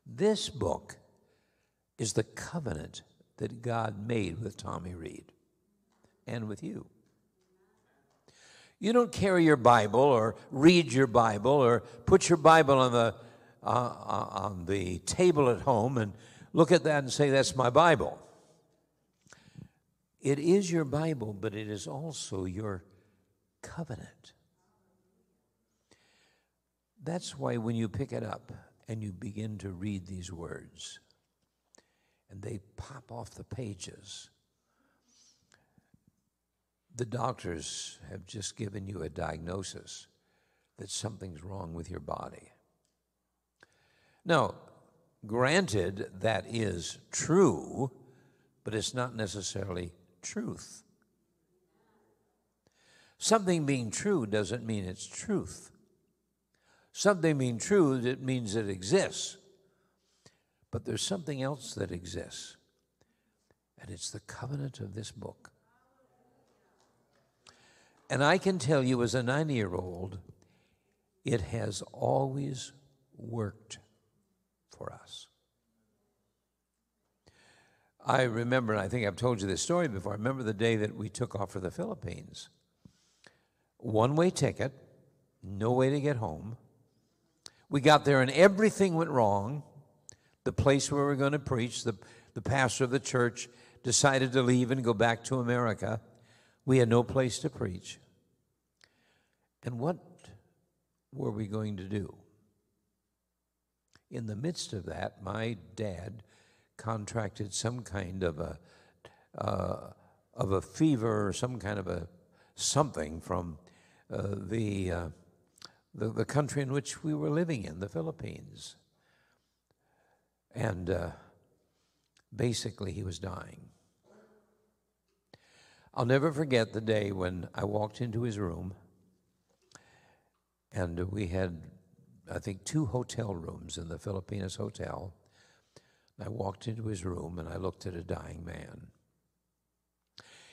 Speaker 7: This book is the covenant that God made with Tommy Reid and with you. You don't carry your Bible or read your Bible or put your Bible on the, uh, uh, on the table at home and look at that and say, That's my Bible. It is your Bible, but it is also your covenant. That's why when you pick it up and you begin to read these words, and they pop off the pages, the doctors have just given you a diagnosis that something's wrong with your body. Now, granted, that is true, but it's not necessarily truth. Something being true doesn't mean it's truth. Something being true, it means it exists. But there's something else that exists, and it's the covenant of this book. And I can tell you, as a 90 year old, it has always worked for us. I remember, and I think I've told you this story before. I remember the day that we took off for the Philippines. One way ticket, no way to get home. We got there and everything went wrong. The place where we were going to preach, the, the pastor of the church decided to leave and go back to America. We had no place to preach. And what were we going to do? In the midst of that, my dad contracted some kind of a uh, of a fever or some kind of a something from uh, the, uh, the the country in which we were living in, the Philippines, and uh, basically he was dying. I'll never forget the day when I walked into his room, and we had, I think, two hotel rooms in the Filipinas Hotel I walked into his room and I looked at a dying man.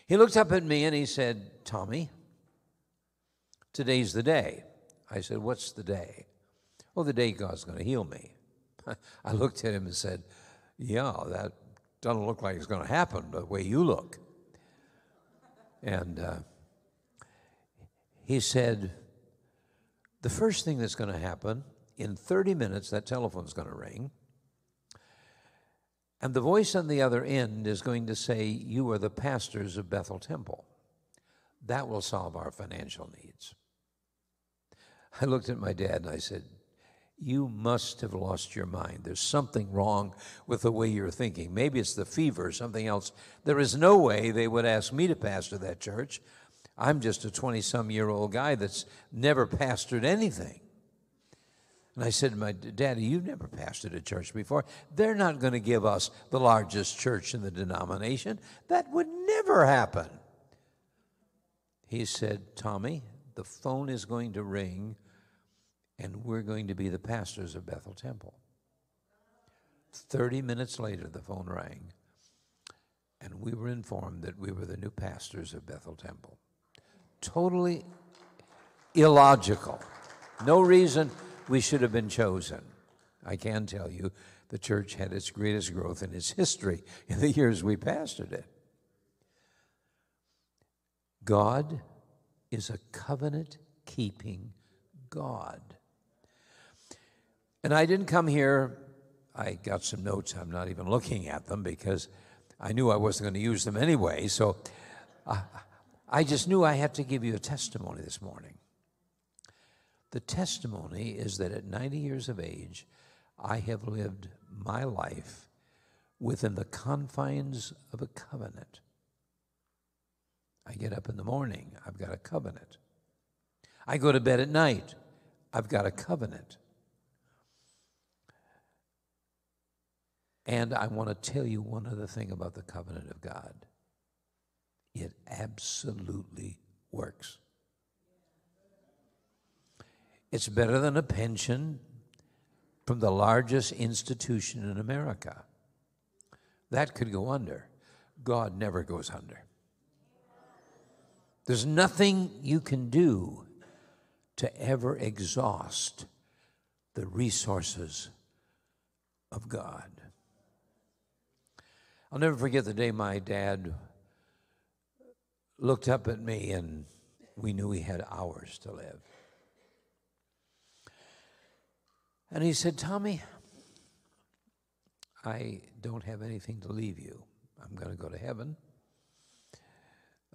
Speaker 7: He looked up at me and he said, Tommy, today's the day. I said, What's the day? Oh, the day God's going to heal me. I looked at him and said, Yeah, that doesn't look like it's going to happen the way you look. And uh, he said, The first thing that's going to happen, in 30 minutes, that telephone's going to ring. And the voice on the other end is going to say, You are the pastors of Bethel Temple. That will solve our financial needs. I looked at my dad and I said, You must have lost your mind. There's something wrong with the way you're thinking. Maybe it's the fever or something else. There is no way they would ask me to pastor that church. I'm just a 20 some year old guy that's never pastored anything. And I said to my daddy, You've never pastored a church before. They're not going to give us the largest church in the denomination. That would never happen. He said, Tommy, the phone is going to ring, and we're going to be the pastors of Bethel Temple. 30 minutes later, the phone rang, and we were informed that we were the new pastors of Bethel Temple. Totally illogical. No reason we should have been chosen. I can tell you, the church had its greatest growth in its history in the years we pastored it. God is a covenant keeping God. And I didn't come here, I got some notes, I'm not even looking at them because I knew I wasn't going to use them anyway. So I, I just knew I had to give you a testimony this morning. The testimony is that at 90 years of age, I have lived my life within the confines of a covenant. I get up in the morning, I've got a covenant. I go to bed at night, I've got a covenant. And I want to tell you one other thing about the covenant of God it absolutely works. It's better than a pension from the largest institution in America. That could go under. God never goes under. There's nothing you can do to ever exhaust the resources of God. I'll never forget the day my dad looked up at me and we knew he had hours to live. And he said, Tommy, I don't have anything to leave you. I'm going to go to heaven.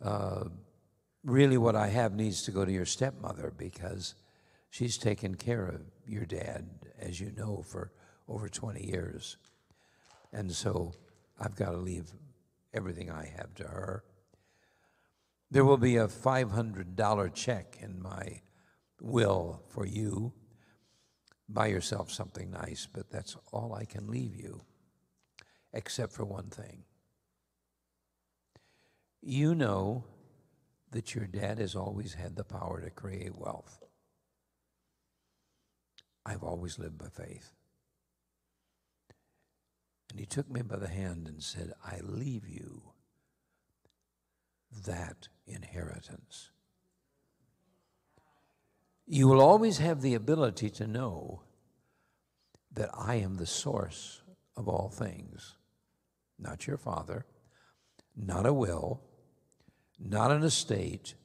Speaker 7: Uh, really, what I have needs to go to your stepmother because she's taken care of your dad, as you know, for over 20 years. And so I've got to leave everything I have to her. There will be a $500 check in my will for you. Buy yourself something nice, but that's all I can leave you, except for one thing. You know that your dad has always had the power to create wealth. I've always lived by faith. And he took me by the hand and said, I leave you that inheritance. You will always have the ability to know that I am the source of all things, not your father, not a will, not an estate,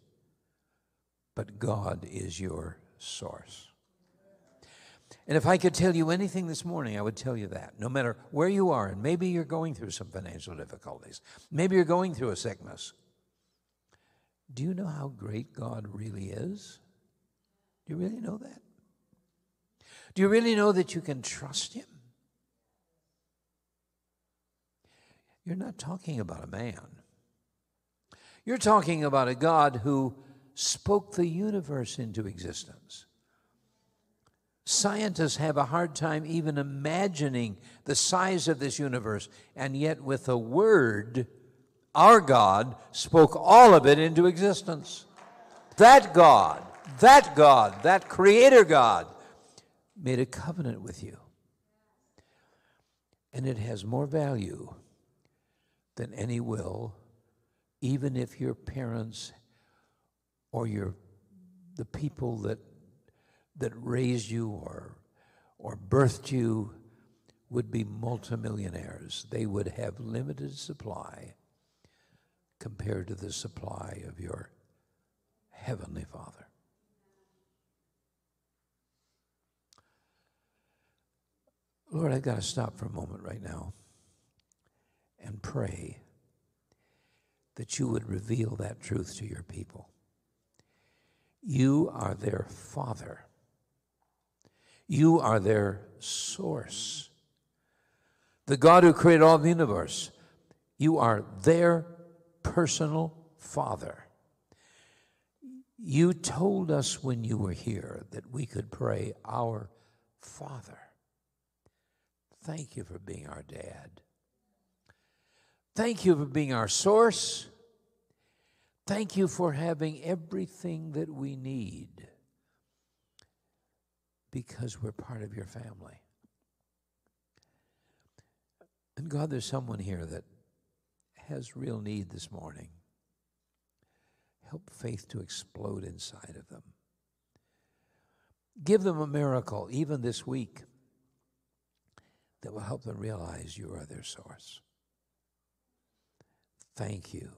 Speaker 7: but God is your source. And if I could tell you anything this morning, I would tell you that. No matter where you are, and maybe you're going through some financial difficulties, maybe you're going through a sickness. Do you know how great God really is? Do you really know that? Do you really know that you can trust Him? You're not talking about a man. You're talking about a God who spoke the universe into existence. Scientists have a hard time even imagining the size of this universe, and yet, with a word, our God spoke all of it into existence. That God, that God, that Creator God, made a covenant with you. And it has more value than any will, even if your parents or your the people that that raised you or, or birthed you would be multimillionaires. They would have limited supply compared to the supply of your Heavenly Father. Lord, I've got to stop for a moment right now and pray that you would reveal that truth to your people. You are their Father. You are their source. The God who created all the universe, you are their personal Father. You told us when you were here that we could pray, Our Father. Thank you for being our dad. Thank you for being our source. Thank you for having everything that we need because we're part of your family. And God, there's someone here that has real need this morning. Help faith to explode inside of them. Give them a miracle, even this week, that will help them realize you are their source. Thank you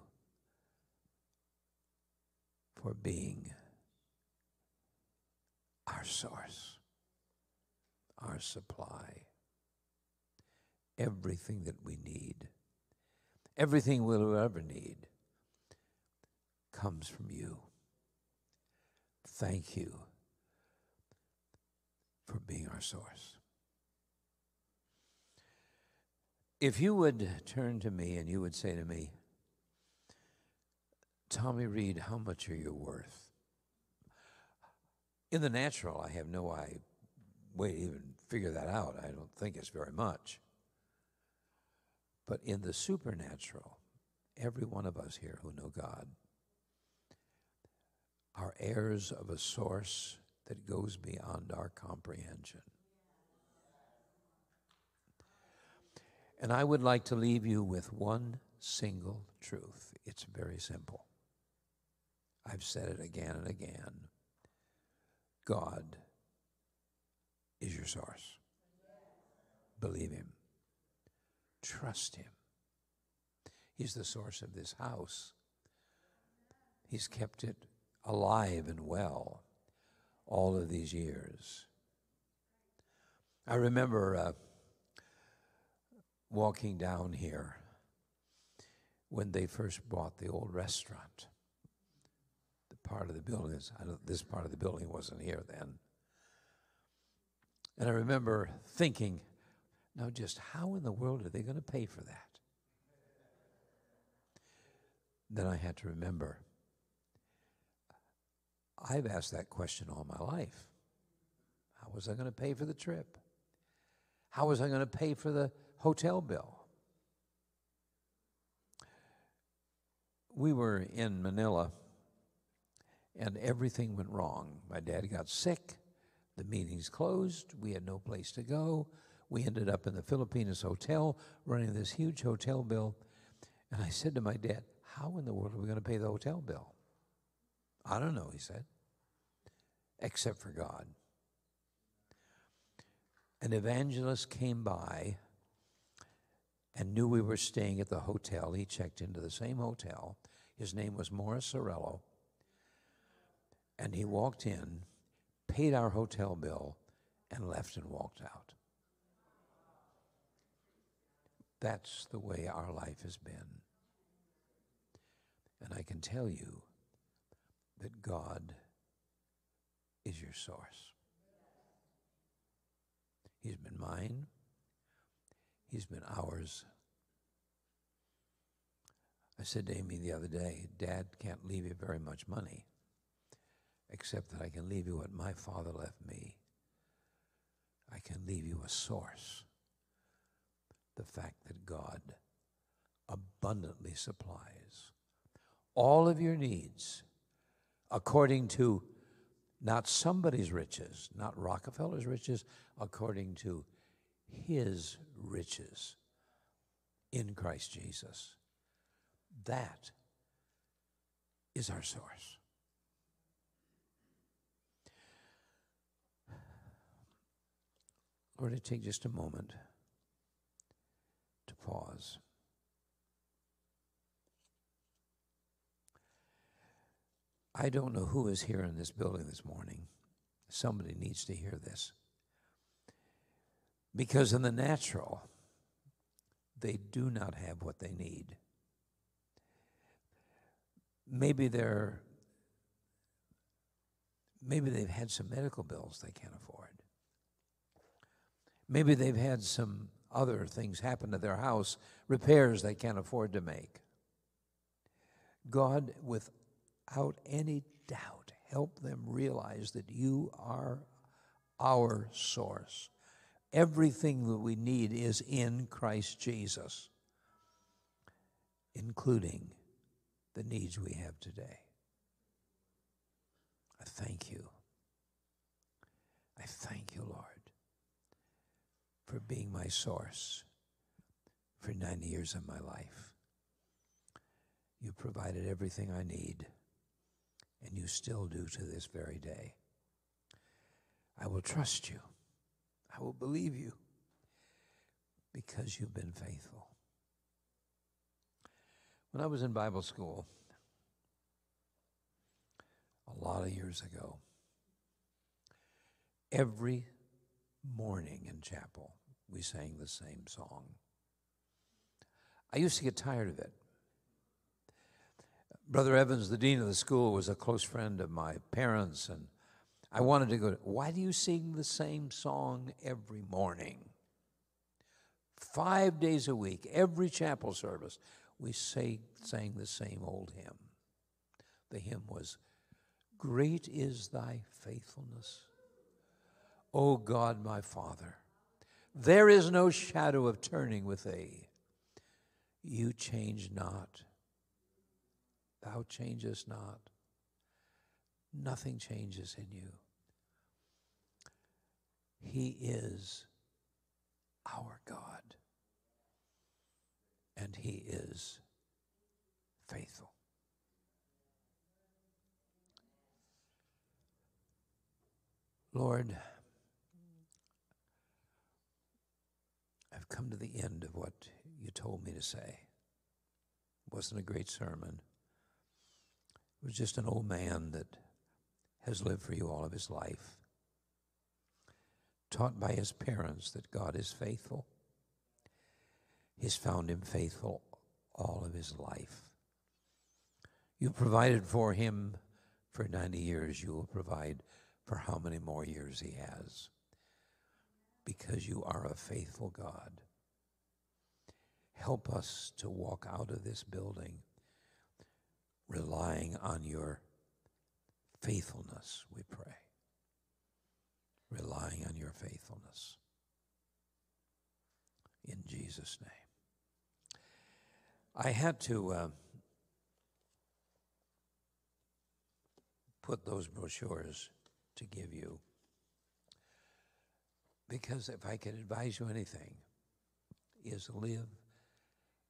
Speaker 7: for being our source our supply. Everything that we need, everything we'll ever need, comes from you. Thank you for being our source. If you would turn to me and you would say to me, Tommy Reid, how much are you worth? In the natural, I have no way to even figure that out. I don't think it's very much. But in the supernatural, every one of us here who know God are heirs of a source that goes beyond our comprehension. And I would like to leave you with one single truth. It's very simple. I've said it again and again. God is your source. Believe Him. Trust Him. He's the source of this house. He's kept it alive and well all of these years. I remember uh, walking down here when they first bought the old restaurant. The part of the building is, this part of the building wasn't here then. And I remember thinking, now just how in the world are they going to pay for that? Then I had to remember, I've asked that question all my life. How was I going to pay for the trip? How was I going to pay for the hotel bill? We were in Manila and everything went wrong. My dad got sick, the meetings closed, we had no place to go. We ended up in the Filipinas hotel running this huge hotel bill. And I said to my dad, How in the world are we going to pay the hotel bill? I don't know, he said, except for God. An evangelist came by and knew we were staying at the hotel. He checked into the same hotel. His name was Morris Cerullo. And he walked in, paid our hotel bill, and left and walked out. That's the way our life has been. And I can tell you that God is your source. He's been mine, He's been ours. I said to Amy the other day, Dad can't leave you very much money, except that I can leave you what my father left me. I can leave you a source. The fact that God abundantly supplies all of your needs according to not somebody's riches, not Rockefeller's riches, according to his riches in Christ Jesus. That is our source. Lord, I take just a moment pause. I don't know who is here in this building this morning. Somebody needs to hear this. Because in the natural, they do not have what they need. Maybe they're maybe they've had some medical bills they can't afford. Maybe they've had some other things happen to their house, repairs they can't afford to make. God, without any doubt, help them realize that you are our source. Everything that we need is in Christ Jesus, including the needs we have today. I thank you. I thank you, Lord, for being my source for 90 years of my life. You provided everything I need, and you still do to this very day. I will trust you. I will believe you because you've been faithful. When I was in Bible school a lot of years ago, every morning in chapel, we sang the same song. I used to get tired of it. Brother Evans, the dean of the school, was a close friend of my parents, and I wanted to go, why do you sing the same song every morning? Five days a week, every chapel service, we say, sang the same old hymn. The hymn was, Great is thy faithfulness, O God my Father. There is no shadow of turning with thee. You change not. Thou changest not. Nothing changes in you. He is our God, and He is faithful. Lord, I've come to the end of what you told me to say. It wasn't a great sermon. It was just an old man that has lived for you all of his life, taught by his parents that God is faithful. He's found him faithful all of his life. You provided for him for 90 years. You will provide for how many more years he has. Because you are a faithful God. Help us to walk out of this building relying on your faithfulness, we pray. Relying on your faithfulness. In Jesus' name. I had to uh, put those brochures to give you because if I could advise you anything, is live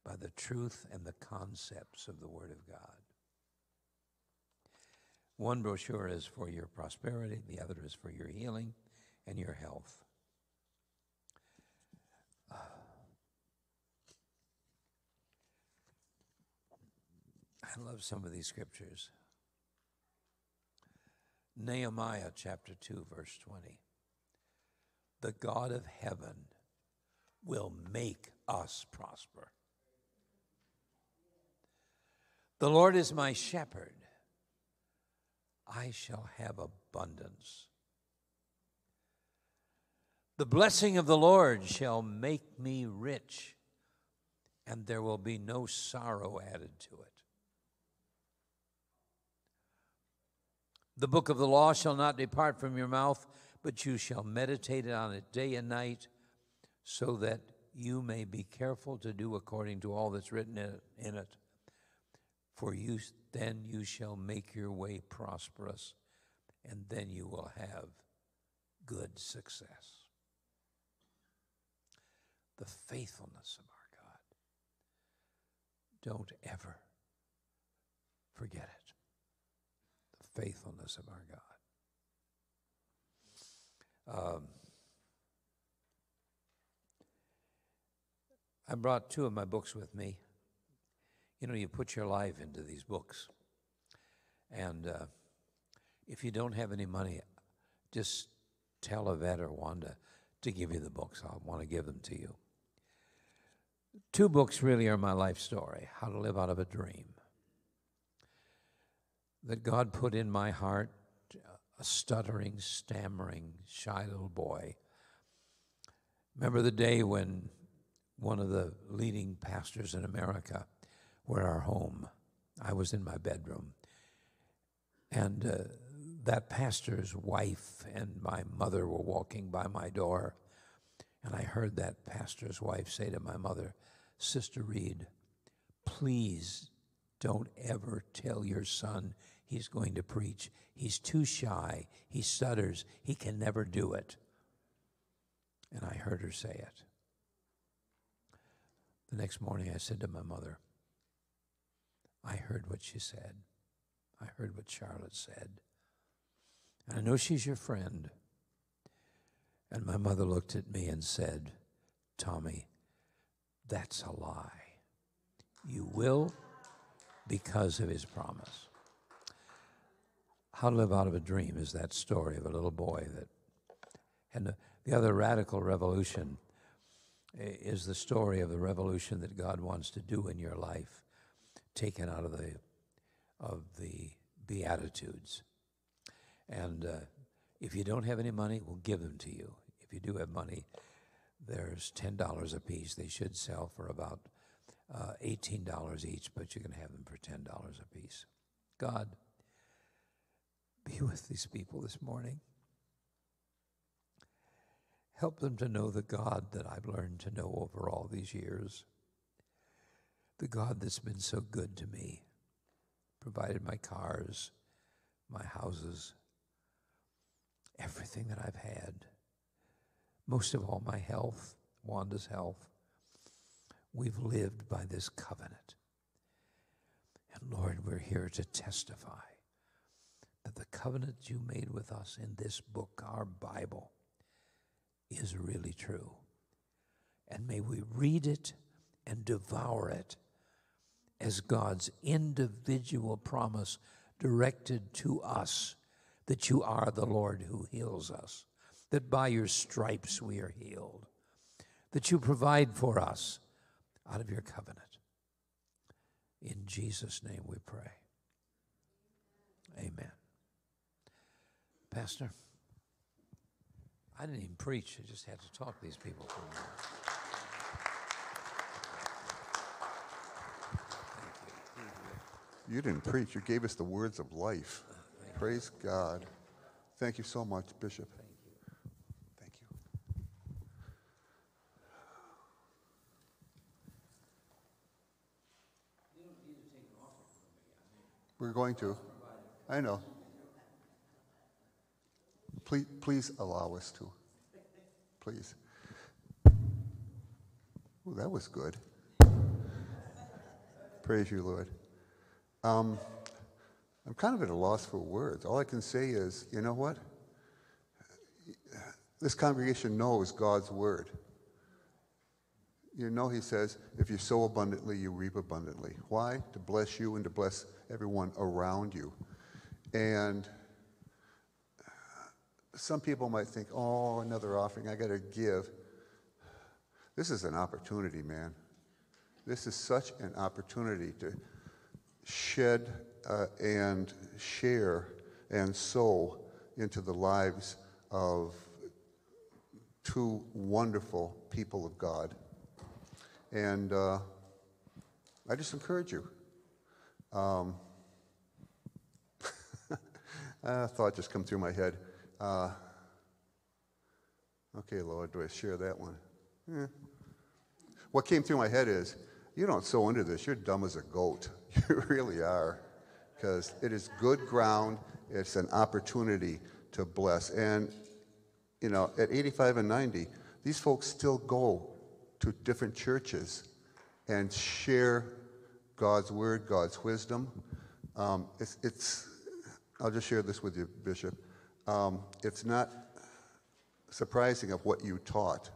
Speaker 7: by the truth and the concepts of the Word of God. One brochure is for your prosperity, the other is for your healing and your health. Uh, I love some of these scriptures. Nehemiah chapter 2, verse 20. The God of heaven will make us prosper. The Lord is my shepherd. I shall have abundance. The blessing of the Lord shall make me rich, and there will be no sorrow added to it. The book of the law shall not depart from your mouth, but you shall meditate on it day and night, so that you may be careful to do according to all that's written in it. For you then you shall make your way prosperous, and then you will have good success. The faithfulness of our God. Don't ever forget it. The faithfulness of our God. Um, I brought two of my books with me you know, you put your life into these books. And uh, if you don't have any money, just tell Yvette or Wanda to give you the books. I want to give them to you. Two books really are my life story How to Live Out of a Dream. That God put in my heart a stuttering, stammering, shy little boy. Remember the day when one of the leading pastors in America were our home. I was in my bedroom. And uh, that pastor's wife and my mother were walking by my door. And I heard that pastor's wife say to my mother, Sister Reid, please don't ever tell your son he's going to preach. He's too shy. He stutters. He can never do it. And I heard her say it. The next morning, I said to my mother, I heard what she said. I heard what Charlotte said. And I know she's your friend. And my mother looked at me and said, Tommy, that's a lie. You will because of his promise. How to Live Out of a Dream is that story of a little boy that, and the, the other radical revolution is the story of the revolution that God wants to do in your life taken out of the of the Beatitudes. And uh, if you don't have any money, we'll give them to you. If you do have money, there's ten dollars a piece. They should sell for about uh, eighteen dollars each, but you can have them for ten dollars a piece. God, be with these people this morning. Help them to know the God that I've learned to know over all these years the God that's been so good to me, provided my cars, my houses, everything that I've had, most of all, my health, Wanda's health. We've lived by this covenant. And Lord, we're here to testify that the covenant you made with us in this book, our Bible, is really true. And may we read it and devour it as God's individual promise directed to us that you are the Lord who heals us, that by your stripes we are healed, that you provide for us out of your covenant. In Jesus' name we pray. Amen. Pastor, I didn't even preach, I just had to talk to these people for a minute.
Speaker 1: You didn't preach, you gave us the words of life. Praise God. Thank you so much, Bishop. Thank you. Thank you. We're going to. I know. Please, please allow us to. Please. Ooh, that was good. Praise you, Lord. Um, I'm kind of at a loss for words. All I can say is, you know what? This congregation knows God's word. You know, he says, if you sow abundantly, you reap abundantly. Why? To bless you and to bless everyone around you. And some people might think, oh, another offering, I got to give. This is an opportunity, man. This is such an opportunity to shed uh, and share and sow into the lives of two wonderful people of God. And uh, I just encourage you. Um, a thought just come through my head. Uh, okay, Lord, do I share that one? What came through my head is, you don't sow into this. You're dumb as a goat. You really are. Because it is good ground. It's an opportunity to bless. And, you know, at 85 and 90, these folks still go to different churches and share God's word, God's wisdom. Um, it's, it's, I'll just share this with you, Bishop. Um, it's not surprising of what you taught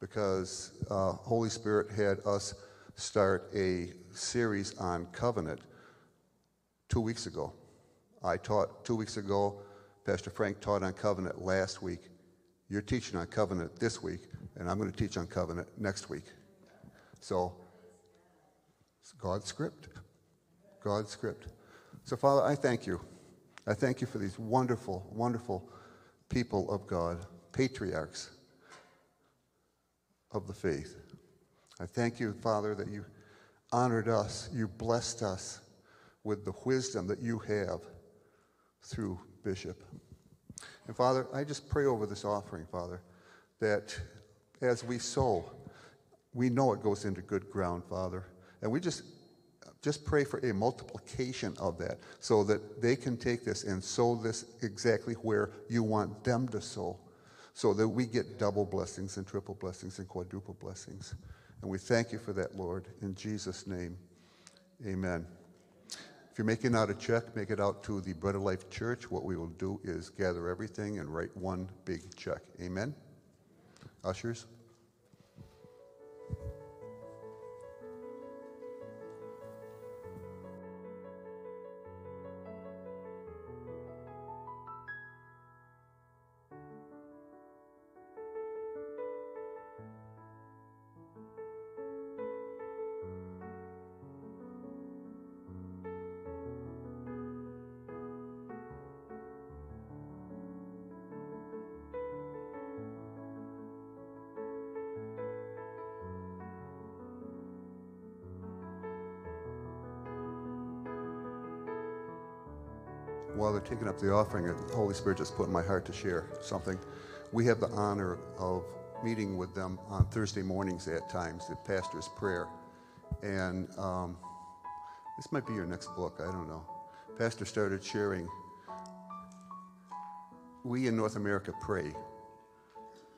Speaker 1: because uh, Holy Spirit had us start a series on covenant two weeks ago. I taught two weeks ago. Pastor Frank taught on covenant last week. You're teaching on covenant this week, and I'm going to teach on covenant next week. So, God's script. God's script. So, Father, I thank you. I thank you for these wonderful, wonderful people of God, patriarchs of the faith. I thank you, Father, that you honored us, you blessed us with the wisdom that you have through Bishop. And Father, I just pray over this offering, Father, that as we sow, we know it goes into good ground, Father. And we just just pray for a multiplication of that so that they can take this and sow this exactly where you want them to sow so that we get double blessings and triple blessings and quadruple blessings. And we thank you for that, Lord. In Jesus' name, amen. If you're making out a check, make it out to the Bread of Life Church. What we will do is gather everything and write one big check. Amen? Ushers? While up the offering, the Holy Spirit just put in my heart to share something. We have the honor of meeting with them on Thursday mornings at times, the pastor's prayer. And um, this might be your next book, I don't know. Pastor started sharing. We in North America pray,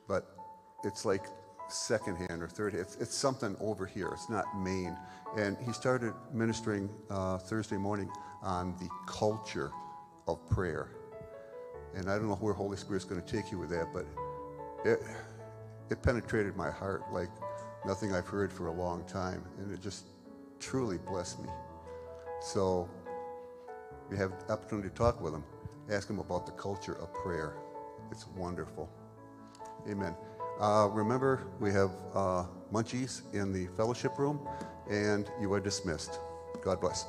Speaker 1: but it's like secondhand or third. It's, it's something over here. It's not main. And he started ministering uh, Thursday morning on the culture of prayer. And I don't know where Holy Spirit's going to take you with that, but it, it penetrated my heart like nothing I've heard for a long time. And it just truly blessed me. So you have opportunity to talk with him. Ask him about the culture of prayer. It's wonderful. Amen. Uh, remember, we have uh, munchies in the fellowship room, and you are dismissed. God bless.